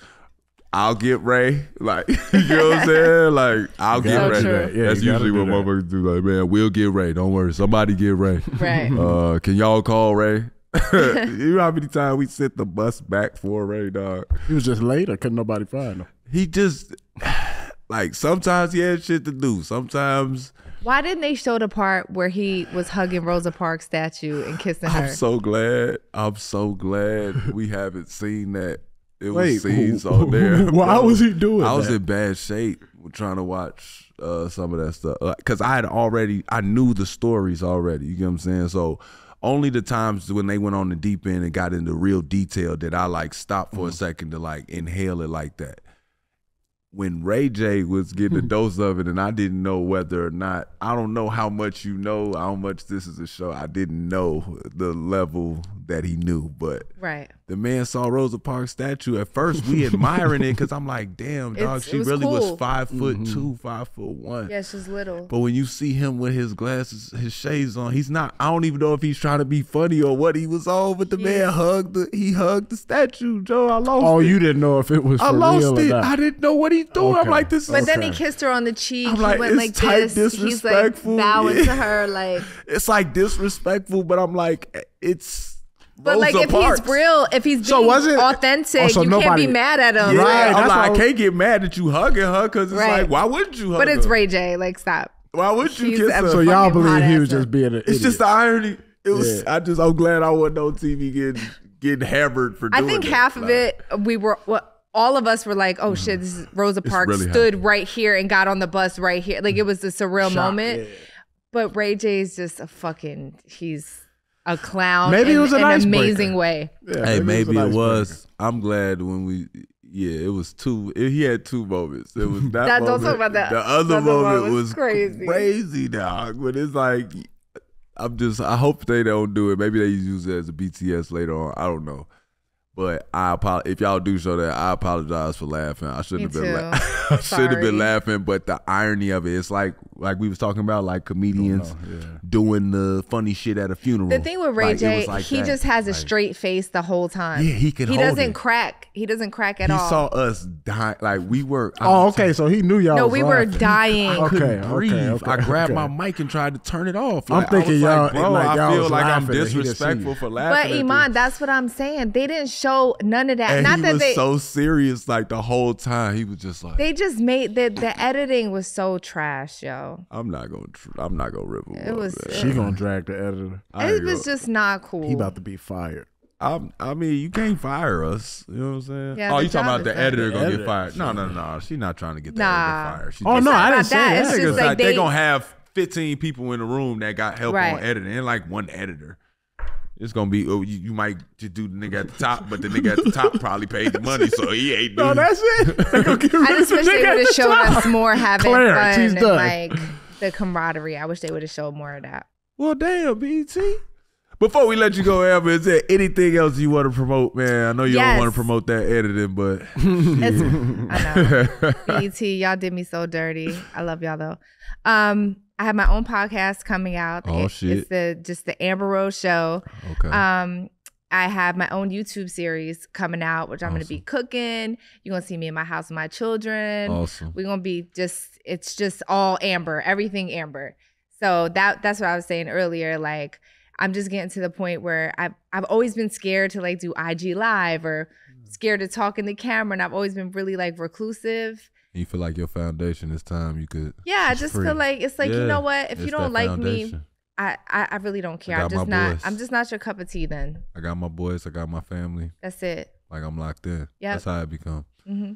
I'll get Ray. Like, you know what I'm saying? Like, I'll get gotta Ray. that. Yeah, That's usually what do that. motherfuckers do. Like, man, we'll get Ray. Don't worry. Somebody get Ray. Right. Uh, can y'all call Ray? you know how many times we sent the bus back for Ray, dog? he was just late, or couldn't nobody find him? he just like sometimes he had shit to do. Sometimes Why didn't they show the part where he was hugging Rosa Parks statue and kissing her? I'm so glad. I'm so glad we haven't seen that. It Wait, was scenes on there. why bro. was he doing I was that? in bad shape trying to watch uh, some of that stuff uh, because I had already I knew the stories already. You get what I'm saying? So only the times when they went on the deep end and got into real detail did I like stop for a mm-hmm. second to like inhale it like that. When Ray J was getting a hmm. dose of it, and I didn't know whether or not I don't know how much you know, how much this is a show. I didn't know the level that he knew, but right. the man saw Rosa Parks statue. At first, we admiring it because I'm like, damn, dog, It's- she was really was five foot mm-hmm. two, five foot one. Yeah, she's little. But when you see him with his glasses, his shades on, he's not. I don't even know if he's trying to be funny or what he was on. But the man He's- hugged the. He hugged the statue. Joe, I lost. Oh, it. you didn't know if it was for I lost real or it. not. I didn't know what he doing. I'm like, this. But is, then he kissed her on the cheek. I'm he like, went it's like tight, this. He's like disrespectful. bowing Yeah. to her like. it's like disrespectful. But I'm like, it's. But like, if Parks. he's real, if he's being So was it- authentic, Oh, so you can't be mad at him. Yeah, Right, I'm that's like, I can't get mad that you hugging her because it's Right. like, why wouldn't you hug But it's her? Ray J. Like, stop. Why would you She's kiss her? so y'all believe he was just being an It's idiot. just the irony. It was. Yeah. I just. I'm glad I wasn't on TV getting getting hammered for. I Doing think that. half of it we were well, all of us were like, "Oh shit, this is Rosa Parks really stood happening. right here and got on the bus right here." Like it was a surreal Shock, moment. yeah. But Ray J's just a fucking he's a clown. Maybe it was an an amazing way. Yeah, Hey, maybe an it icebreaker. was. I'm glad when we. Yeah, it was two. It, he had two moments. It was that. That- don't talk about that. The other The other moment was was crazy. crazy, dog. But it's like, I'm just. I hope they don't do it. Maybe they use it as a BTS later on. I don't know. But I apologize if y'all do show that. I apologize for laughing. I shouldn't Me have been. too. La- I should have been laughing. But the irony of it, it's like like we was talking about, like comedians yeah. Doing the funny shit at a funeral. The thing with Ray Like, J, like he that. just has a Like, straight face the whole time. Yeah, he can He hold doesn't it. crack. He doesn't crack at He all. He saw us die. Like we were. Oh, okay. So he knew y'all. no, was we were dying. I couldn't Okay, breathe. okay, okay, I grabbed okay. my mic and tried to turn it off. I'm Like, I thinking y'all- like, bro, like y'all I feel like I'm laughing and he didn't see disrespectful for laughing. But Iman, this. that's what I'm saying. They didn't show none of that. and Not he that was they so serious, like the whole time. He was just like, they just made the the editing was so trash, yo. "I'm not gonna, I'm not gonna rip him." It was- man. She gonna drag the editor. I It ain't was gonna- just not cool. He about to be fired. I'm, I mean, you can't fire us. You know what I'm saying? Yeah, oh, you talking about the editor The gonna editor. get fired? No, no, no. She's not trying to get the Nah. editor fired. She Oh just- no, I didn't about say that. that. It's just like, like they, they- gonna have 15 people in the room that got help Right. on editing, and like one editor. It's gonna be oh you, you might just do the nigga at the top, but the nigga at the top probably paid the money, so he ain't No, that's it. They gonna get I just wish they would have the shown top. us more having Clarence, fun he's and done. like the camaraderie. I wish they would have showed more of that. Well, damn, BT. Before we let you go, Amber, is there anything else you want to promote, man? I know you Yes. don't want to promote that editing, but It's, I know. BET, y'all did me so dirty. I love y'all though. Um, I have my own podcast coming out. Oh, It- shit. It's the just the Amber Rose show. okay. Um, I have my own YouTube series coming out, which I'm going to be cooking. You're going to see me in my house with my children. awesome. We're going to be just it's just all Amber, everything Amber. So that that's what I was saying earlier like I'm just getting to the point where I've I've always been scared to like do IG live or Mm. scared to talk in the camera and I've always been really like reclusive. You feel like your foundation this time you could. Yeah, I just free. feel like it's like you know what? If you don't like me, foundation. I, I I really don't care. I I'm just not boys. I'm just not your cup of tea then. I got my boys, I got my family. That's it. Like I'm locked in. Yep. That's how it become. hmm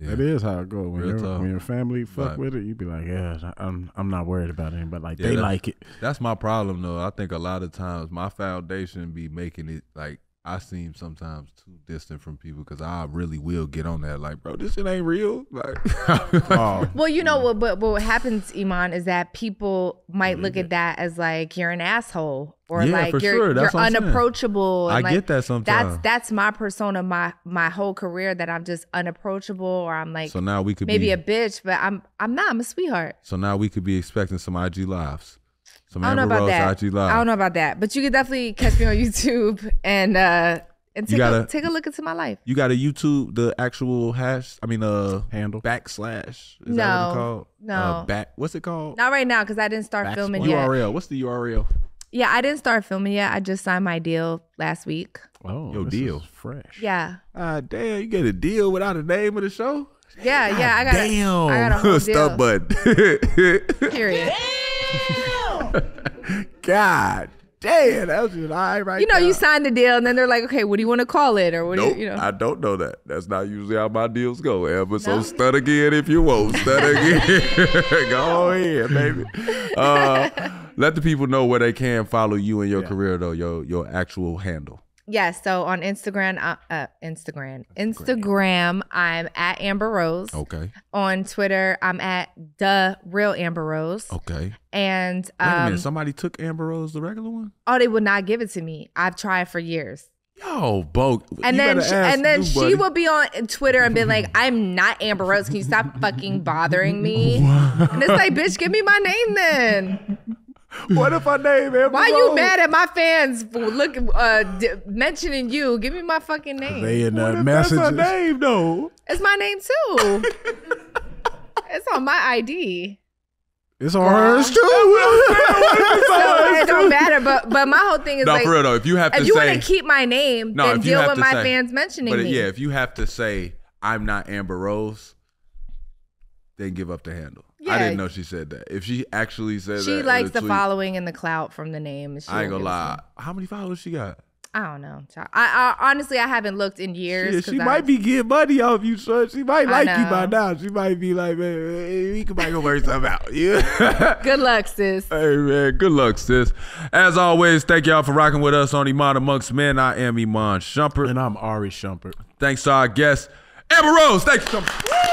Yeah. That is how it go. When, your when your family fuck Right. with it, you be like, yeah, I'm I'm not worried about it. But like Yeah, they like it. That's my problem though. I think a lot of times my foundation be making it like I seem sometimes too distant from people because I really will get on that. Like, bro, this shit ain't real. Like, Oh, Well, you know what, but but what happens, Iman, is that people might look at that as like you're an asshole or Yeah, like you're sure. You're what I'm unapproachable. I like, get that sometimes. That's that's my persona, my my whole career that I'm just unapproachable or I'm like so now we could maybe be a bitch, but I'm I'm not. I'm a sweetheart. so now we could be expecting some IG lives. Some I don't know about Rose that. IG live. I don't know about that, but you could definitely catch me on YouTube and uh and take gotta- a, take a look into my life. You got a YouTube, the actual hash. I mean, uh, handle. backslash. Is that what No, it's called? no. Uh, back. What's it called? Not right now because I didn't start filming yet. URL. What's the URL? Yeah, I didn't start filming yet. I just signed my deal last week. Oh, Yo, this deal. is fresh. Yeah. Ah, damn! You get a deal without a name of the show. Yeah, yeah, I got Damn. I got a whole Stub deal. button. Period. God damn, that was just all right, right You know, there. you sign the deal, and then they're like, "Okay, what do you want to call it?" Or what Nope, do you, you know? I don't know that. That's not usually how my deals go, Amber. So No? stut again if you won't. Stut again. go ahead, baby. Uh, let the people know where they can follow you and your career, though. Your your actual handle. Yeah. So on Instagram, uh, uh, Instagram, Instagram, I'm at Amber Rose. Okay. On Twitter, I'm at the real Amber Rose. Okay. And Wait a um, minute. Somebody took Amber Rose, the regular one. oh, they would not give it to me. I've tried for years. Yo, Bo. And then, she, and then she Buddy. would be on Twitter and be like, "I'm not Amber Rose. Can you stop fucking bothering me?" And it's like, "Bitch, give me my name then." What if I name Amber Why you mad at my fans for look uh d- mentioning you? Give me my fucking name. They in What the if that's her messages. name though? it's my name too. it's on my ID. It's on hers too. So it don't matter. But but my whole thing is No, like, for real though. If you have to if you want to keep my name, No, then deal with my say- fans mentioning but me. yeah, if you have to say I'm not Amber Rose, then give up the handle. Yeah. I didn't know she said that. If she actually said that, She in likes the tweet, following and the clout from the name. she I ain't gonna give it lie. How many followers she got? I don't know. I, I honestly I haven't looked in years. Shit, 'cause she I- might be getting money off you, son. She might like you by now. She might be like, man, we can might go work something out. Yeah. Good luck, sis. Hey man, good luck, sis. As always, thank y'all for rocking with us on Iman Amongst Men. I am Iman Shumpert. And I'm Ari Shumpert. Thanks to our guest, Amber Rose. Thank you so much. Thanks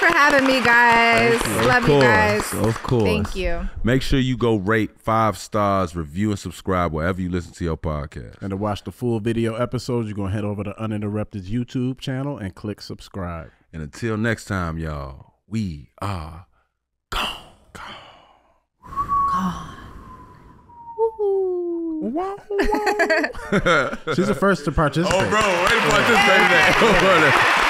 for having me, guys. Love you guys. Of course. Thank you. Make sure you go rate five stars, review, and subscribe wherever you listen to your podcast. And to watch the full video episodes, you're going to head over to Uninterrupted's YouTube channel and click subscribe. And until next time, y'all, we are gone. Woohoo! She's the first to participate. Oh, bro, wait a participate in that.